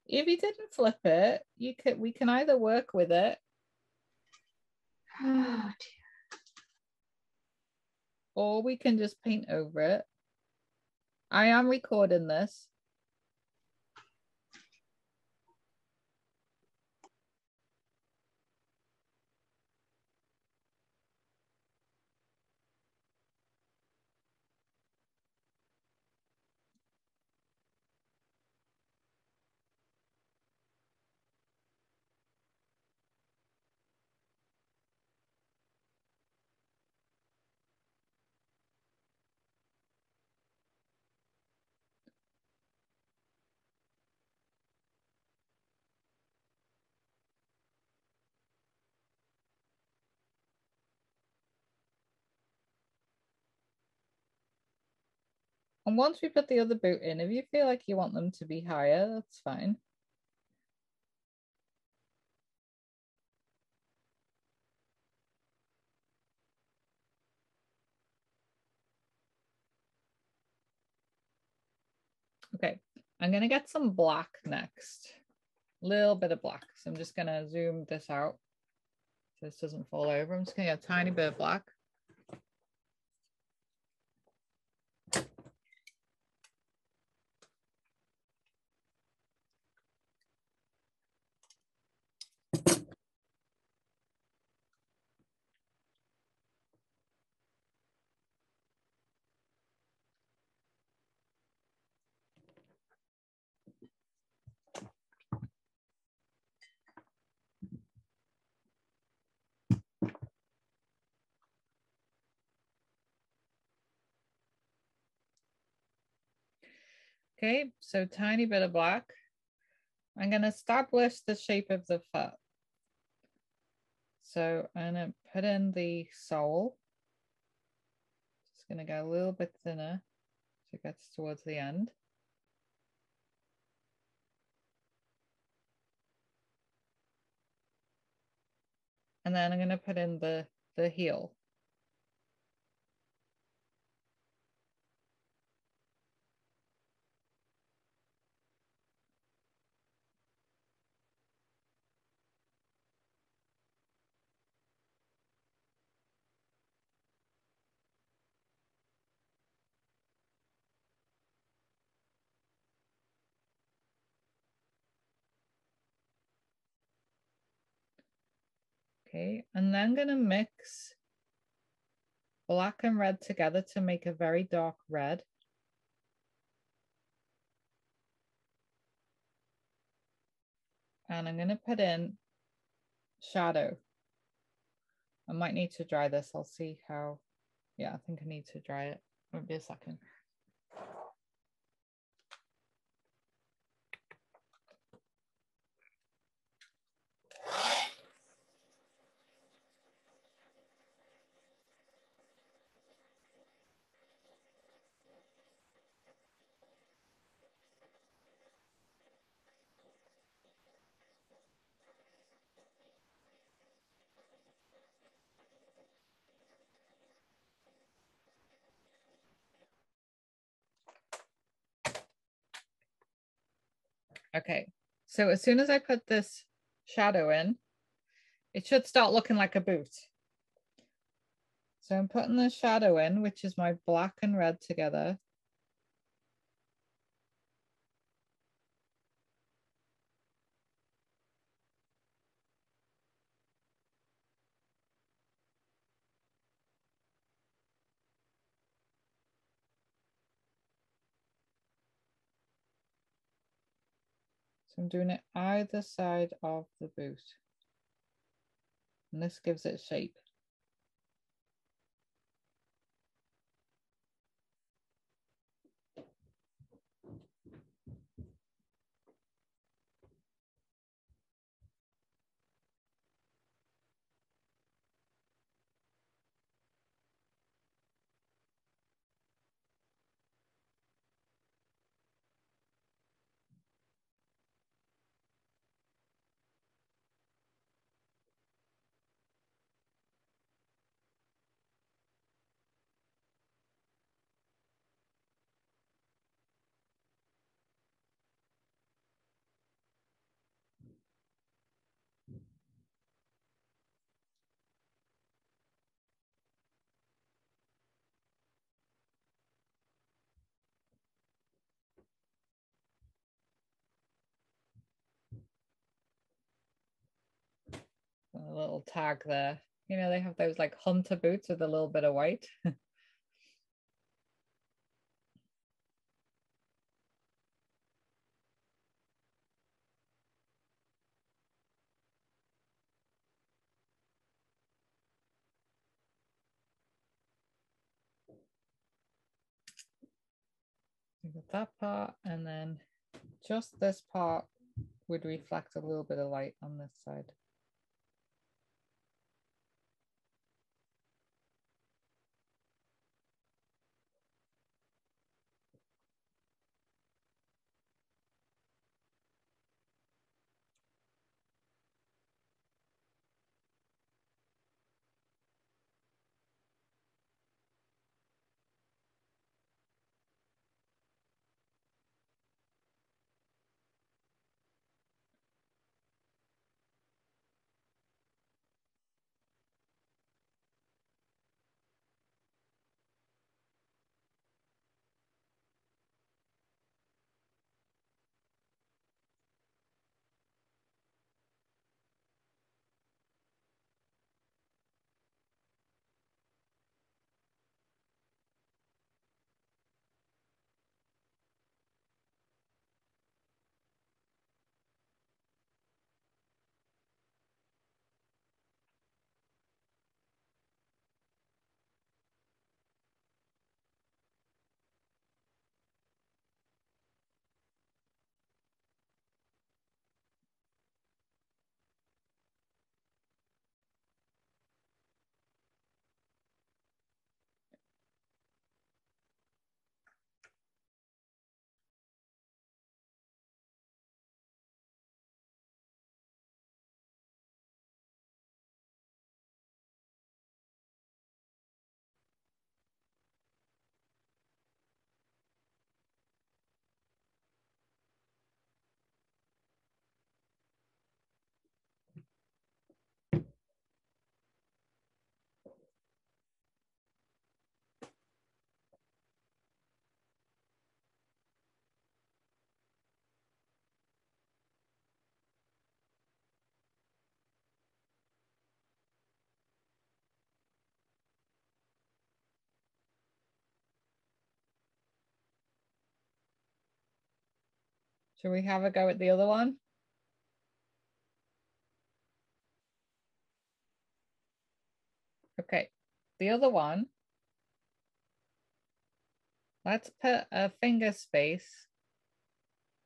If you didn't flip it, you could we can either work with it Oh, or we can just paint over it. I am recording this. And once we put the other boot in, if you feel like you want them to be higher, that's fine. Okay, I'm gonna get some black next. Little bit of black. So I'm just gonna zoom this out so this doesn't fall over. I'm just gonna get a tiny bit of black. Okay, so tiny bit of black. I'm going to establish the shape of the foot. So I'm gonna put in the sole. Just gonna go a little bit thinner so it gets towards the end. And then I'm gonna put in the, the heel. Okay, and then gonna mix black and red together to make a very dark red. And I'm gonna put in shadow. I might need to dry this. I'll see how, yeah, I think I need to dry it. Won't be a second. Okay, so as soon as I put this shadow in, it should start looking like a boot. So I'm putting the shadow in, which is my black and red together. So I'm doing it either side of the boot. And this gives it shape. a little tag there. You know, they have those like hunter boots with a little bit of white. that part and then just this part would reflect a little bit of light on this side. Should we have a go at the other one? Okay, the other one, let's put a finger space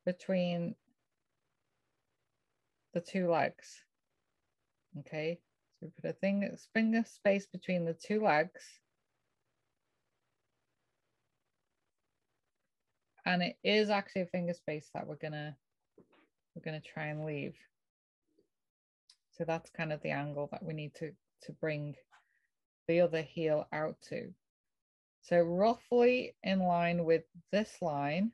between the two legs. Okay, so we put a thing, finger space between the two legs. And it is actually a finger space that we're gonna we're gonna try and leave. So that's kind of the angle that we need to to bring the other heel out to. So roughly in line with this line,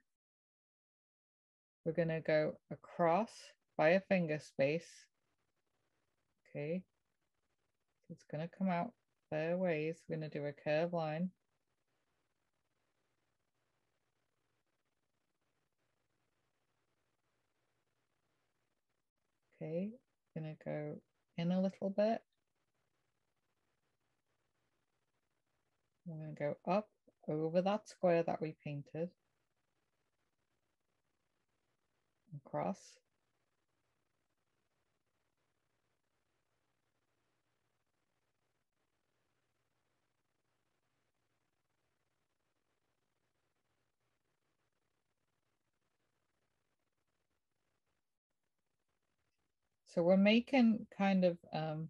we're to go across by a finger space. Okay. It's to come out there ways. We're to do a curved line. Okay, to go in a little bit. I'm to go up over that square that we painted. Across. So we're making kind of, um,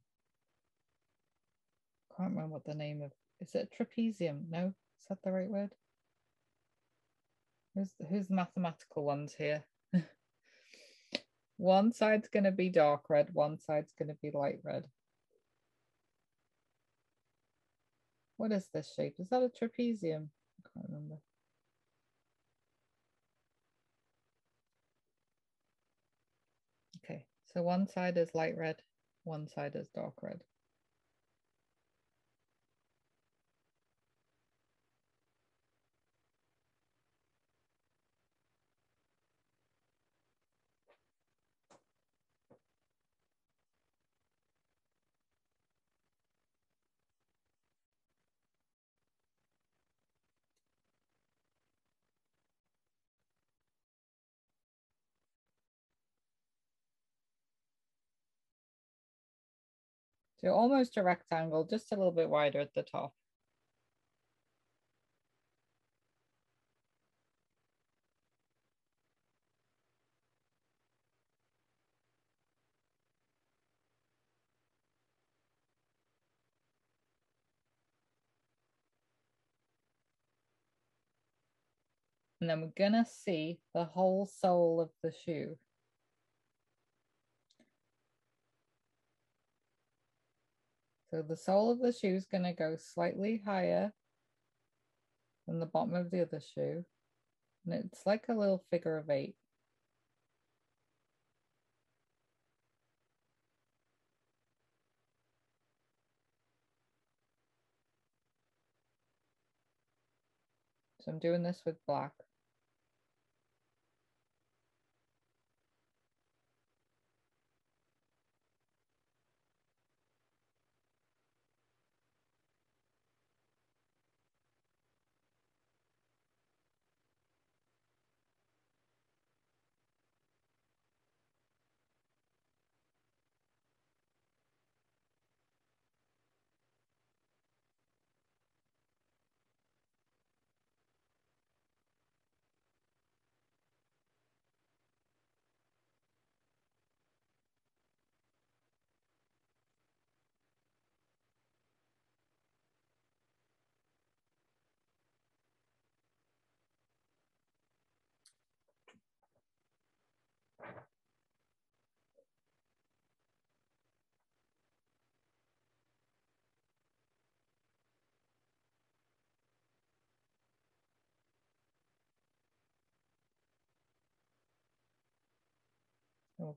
can't remember what the name of is it a trapezium? No, is that the right word? Who's, who's the mathematical ones here? one side's going to be dark red, one side's going to be light red. What is this shape? Is that a trapezium? I can't remember. Okay, so one side is light red, one side is dark red. So almost a rectangle, just a little bit wider at the top. And then we're gonna see the whole sole of the shoe. So the sole of the shoe is going to go slightly higher than the bottom of the other shoe. And it's like a little figure of eight. So I'm doing this with black.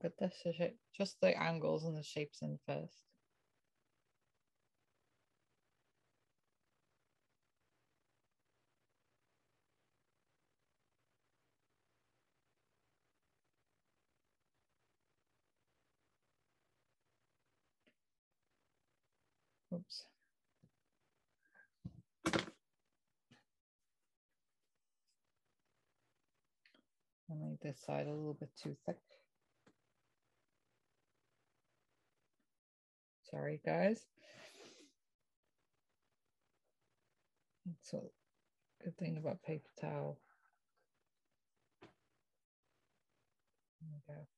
We'll get this shape, just the angles and the shapes in first. Oops. I made this side a little bit too thick. Sorry, guys. That's a good thing about paper towel. There we go.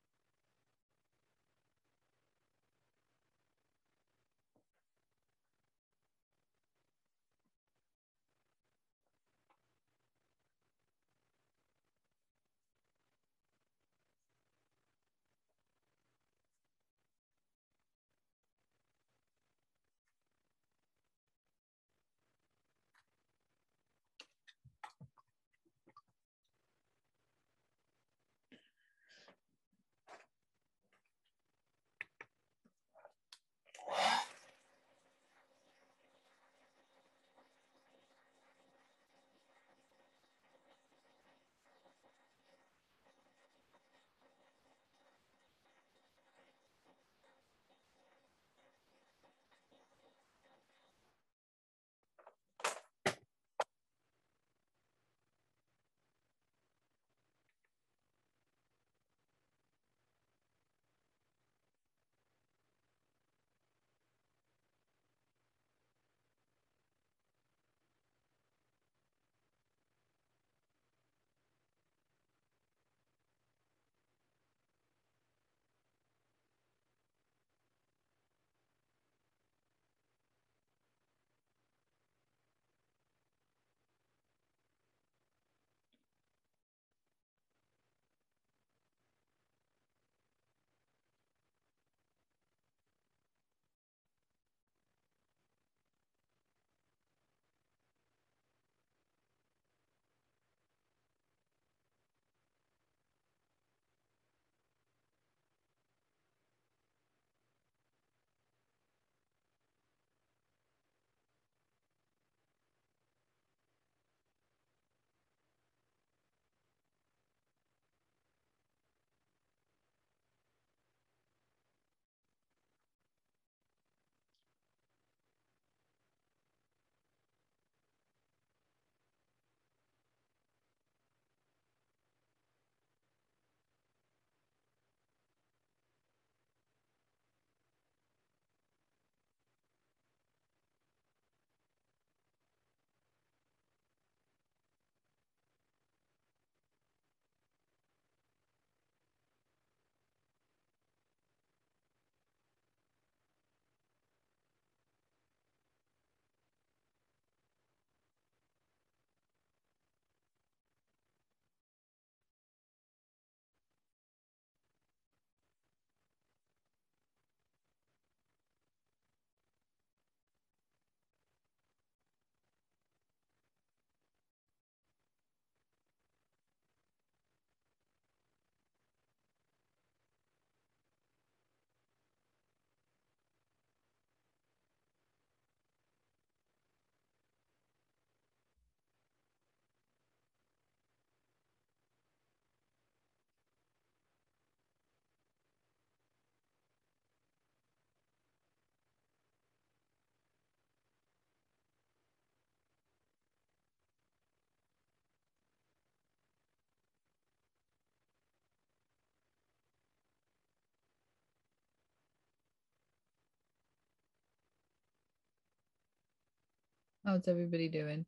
How's everybody doing?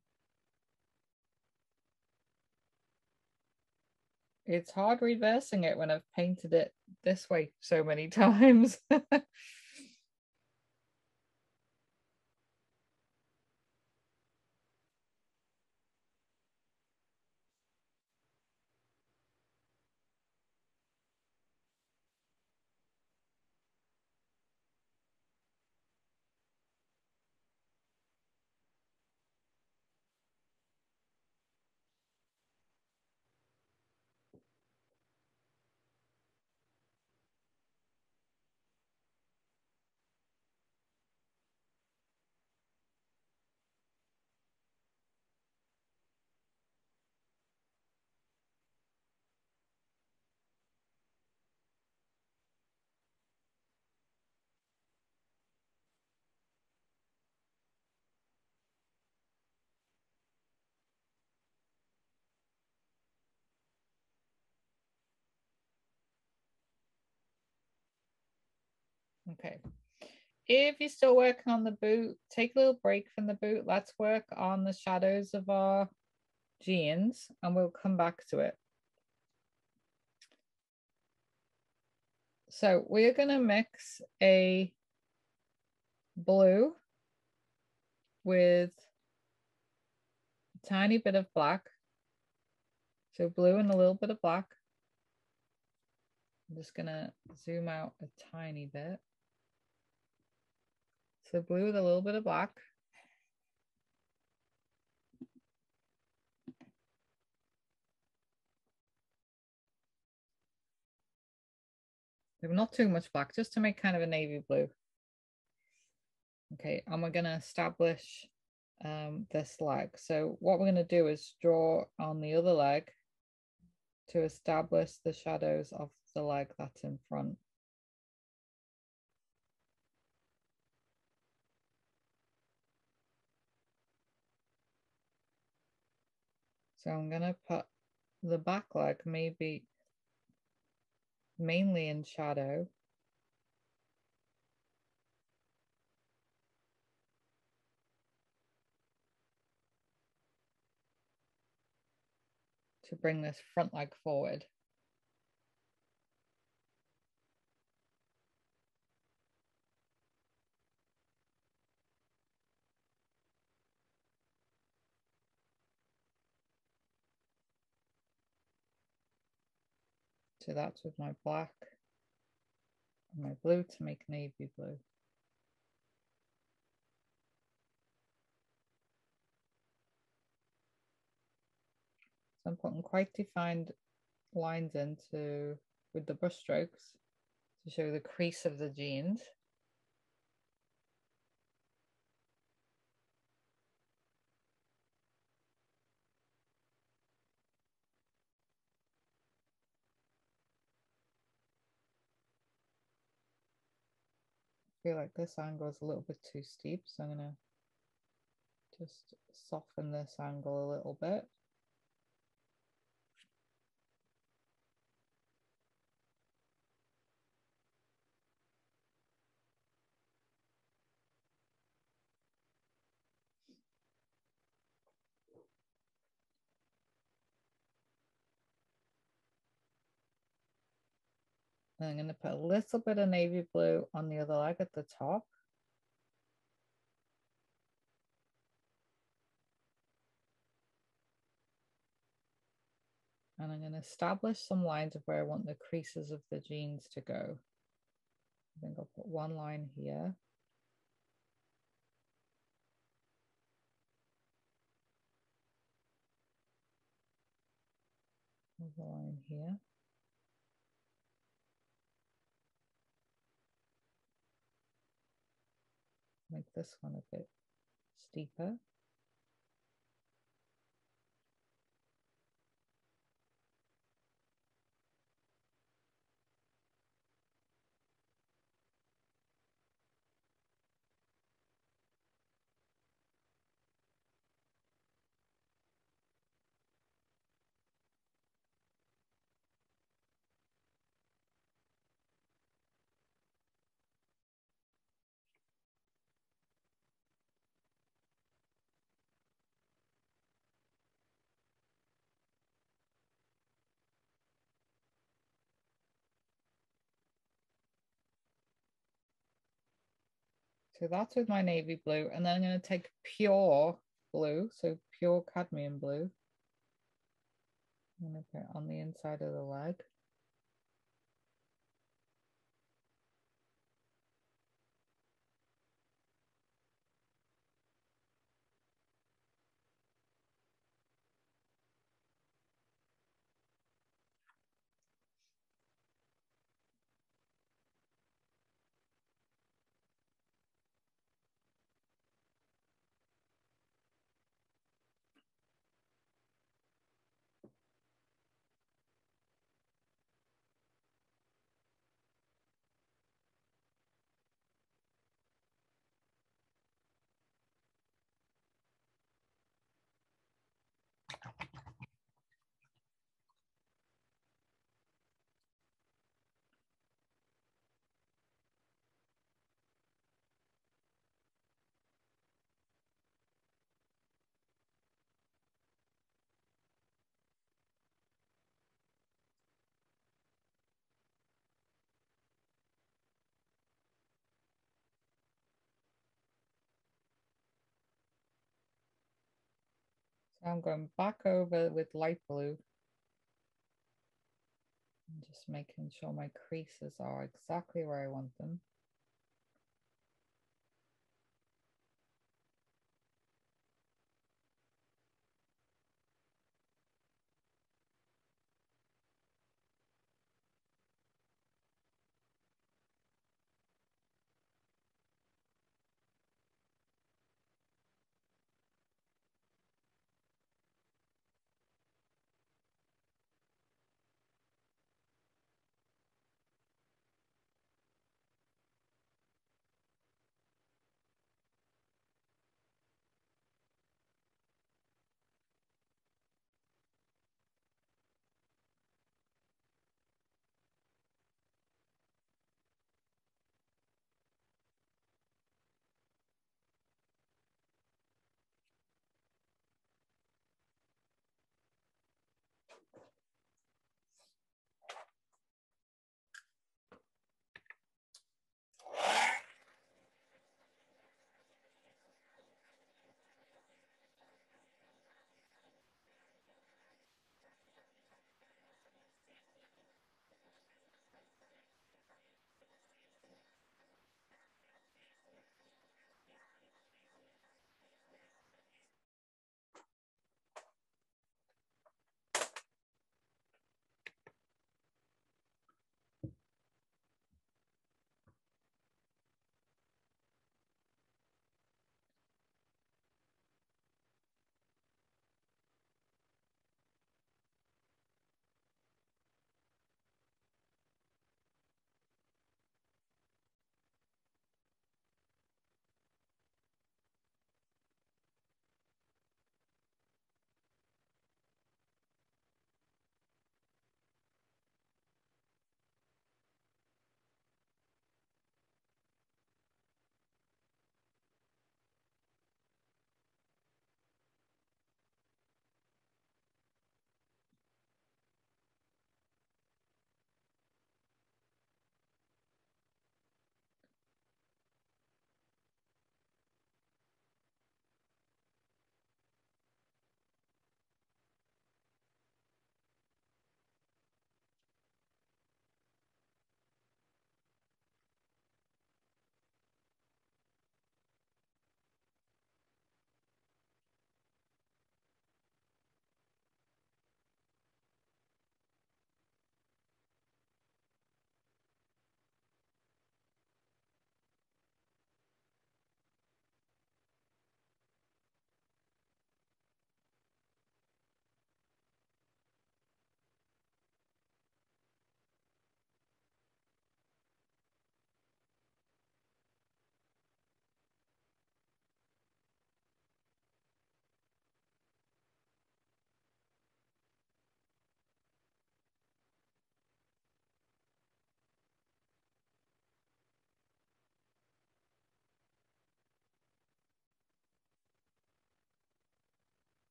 It's hard reversing it when I've painted it this way so many times. Okay. If you're still working on the boot, take a little break from the boot. Let's work on the shadows of our jeans and we'll come back to it. So we're going to mix a blue with a tiny bit of black. So blue and a little bit of black. I'm just going to zoom out a tiny bit. So blue with a little bit of black. Not too much black, just to make kind of a navy blue. Okay, and we're going to establish um, this leg. So what we're going to do is draw on the other leg to establish the shadows of the leg that's in front. So I'm going to put the back leg maybe mainly in shadow. to bring this front leg forward. So that's with my black and my blue to make navy blue. So I'm putting quite defined lines into with the brush strokes to show the crease of the jeans. Feel like this angle is a little bit too steep, so I'm going to just soften this angle a little bit. And I'm going to put a little bit of navy blue on the other leg at the top. And I'm going to establish some lines of where I want the creases of the jeans to go. I think I'll put one line here. Another line here. Make this one a bit steeper. So that's with my navy blue. And then I'm going to take pure blue, so pure cadmium blue. I'm going to put it on the inside of the leg. So I'm going back over with light blue. And just making sure my creases are exactly where I want them.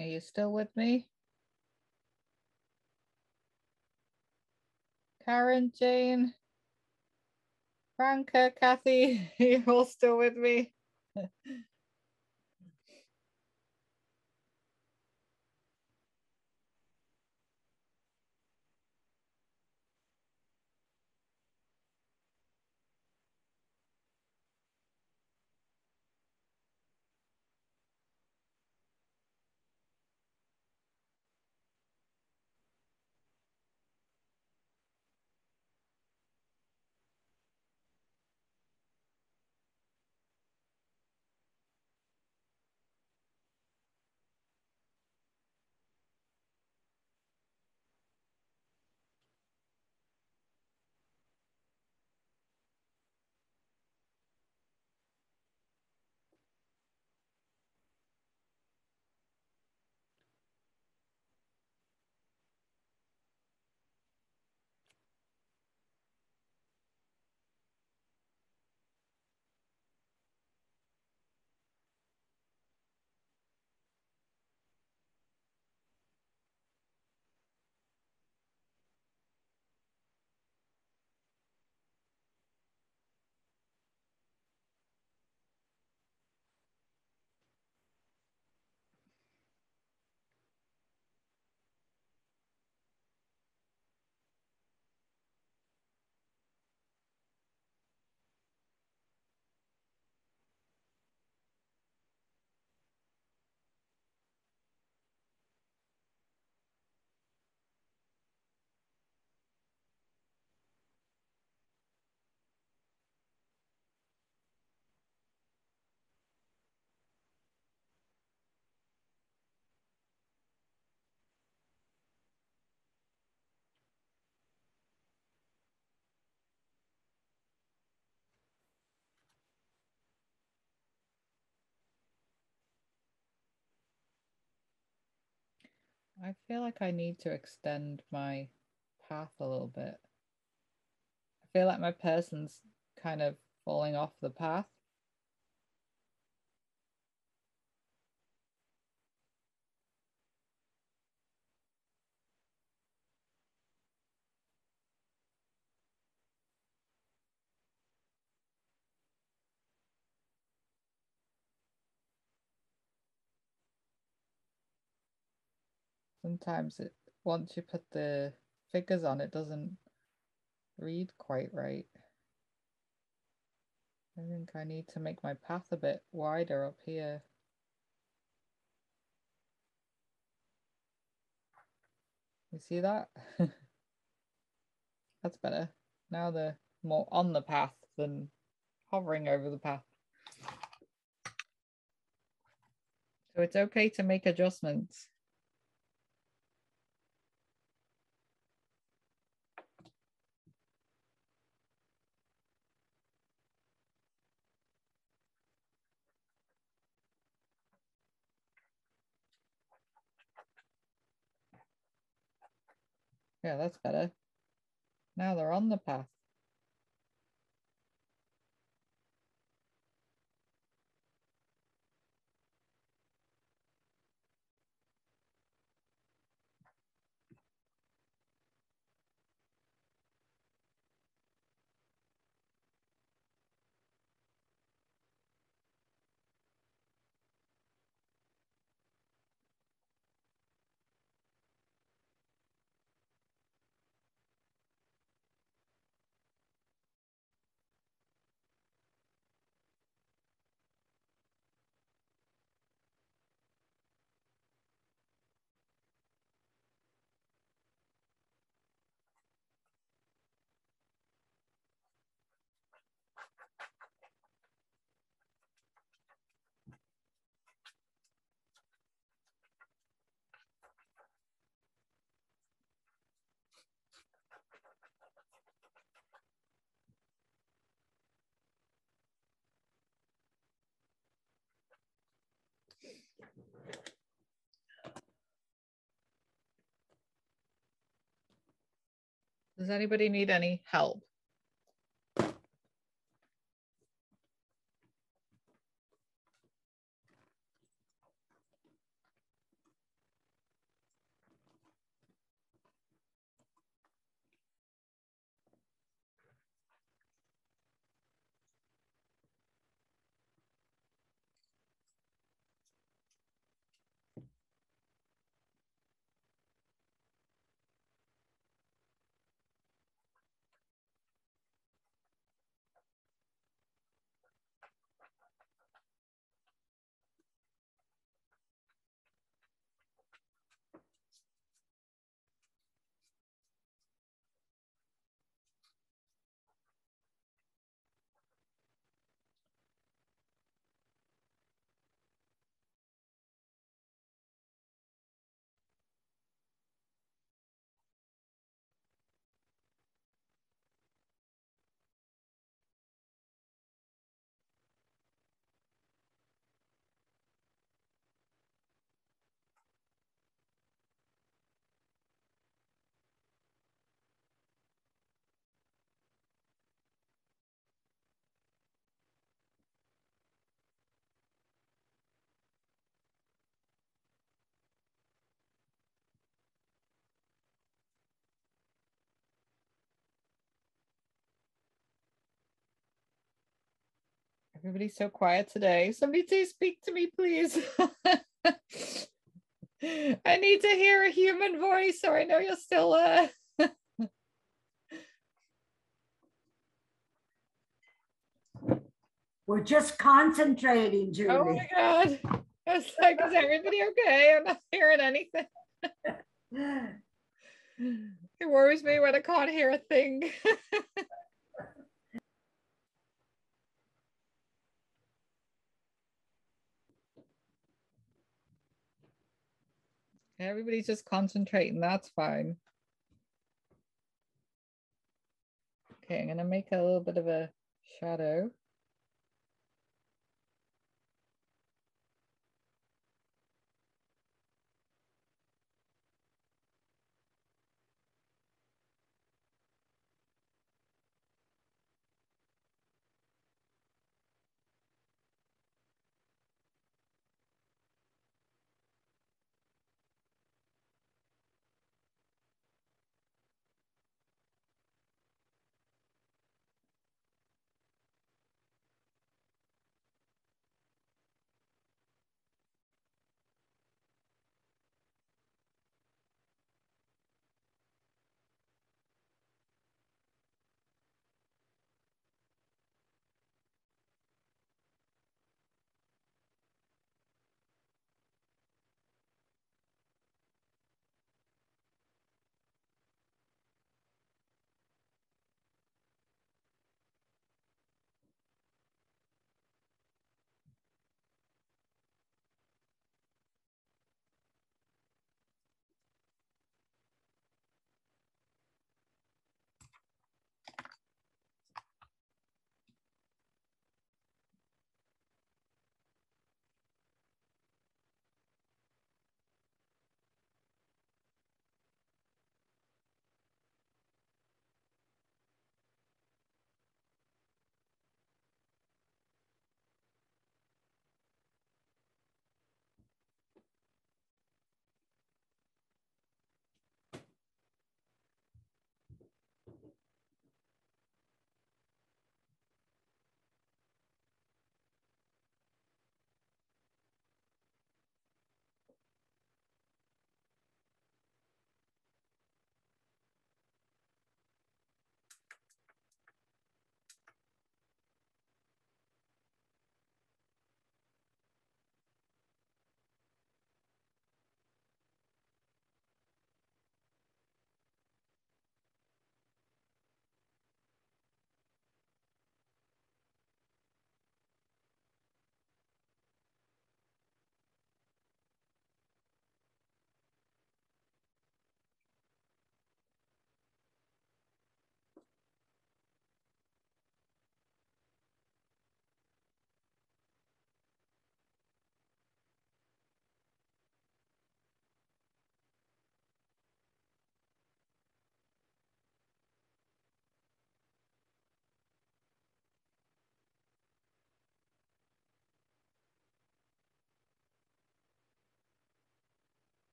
Are you still with me? Karen, Jane, Franca, Kathy, you're all still with me? I feel like I need to extend my path a little bit. I feel like my person's kind of falling off the path. Sometimes it once you put the figures on it doesn't read quite right. I think I need to make my path a bit wider up here. You see that? That's better. Now they're more on the path than hovering over the path. So it's okay to make adjustments. Yeah, that's better. Now they're on the path. Does anybody need any help? Everybody's so quiet today. Somebody say, speak to me, please. I need to hear a human voice, so I know you're still uh We're just concentrating, Julie. Oh my god. I was like, is everybody okay? I'm not hearing anything. it worries me when I can't hear a thing. Everybody's just concentrating. That's fine. Okay, I'm going to make a little bit of a shadow.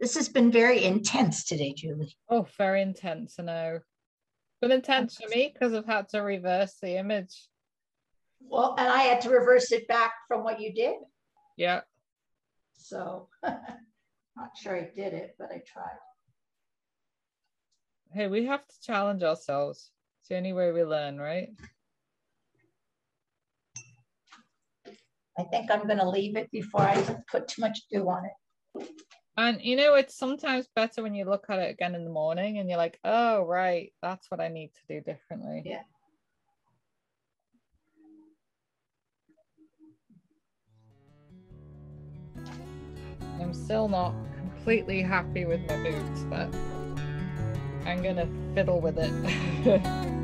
This has been very intense today, Julie. Oh, very intense, I know. But intense for me because I've had to reverse the image. Well, and I had to reverse it back from what you did. Yeah. So not sure I did it, but I tried. Hey, we have to challenge ourselves. It's the only way we learn, right? I think I'm going to leave it before I put too much dew on it. And you know, it's sometimes better when you look at it again in the morning and you're like, oh, right, that's what I need to do differently. Yeah. I'm still not completely happy with my boots, but I'm gonna fiddle with it.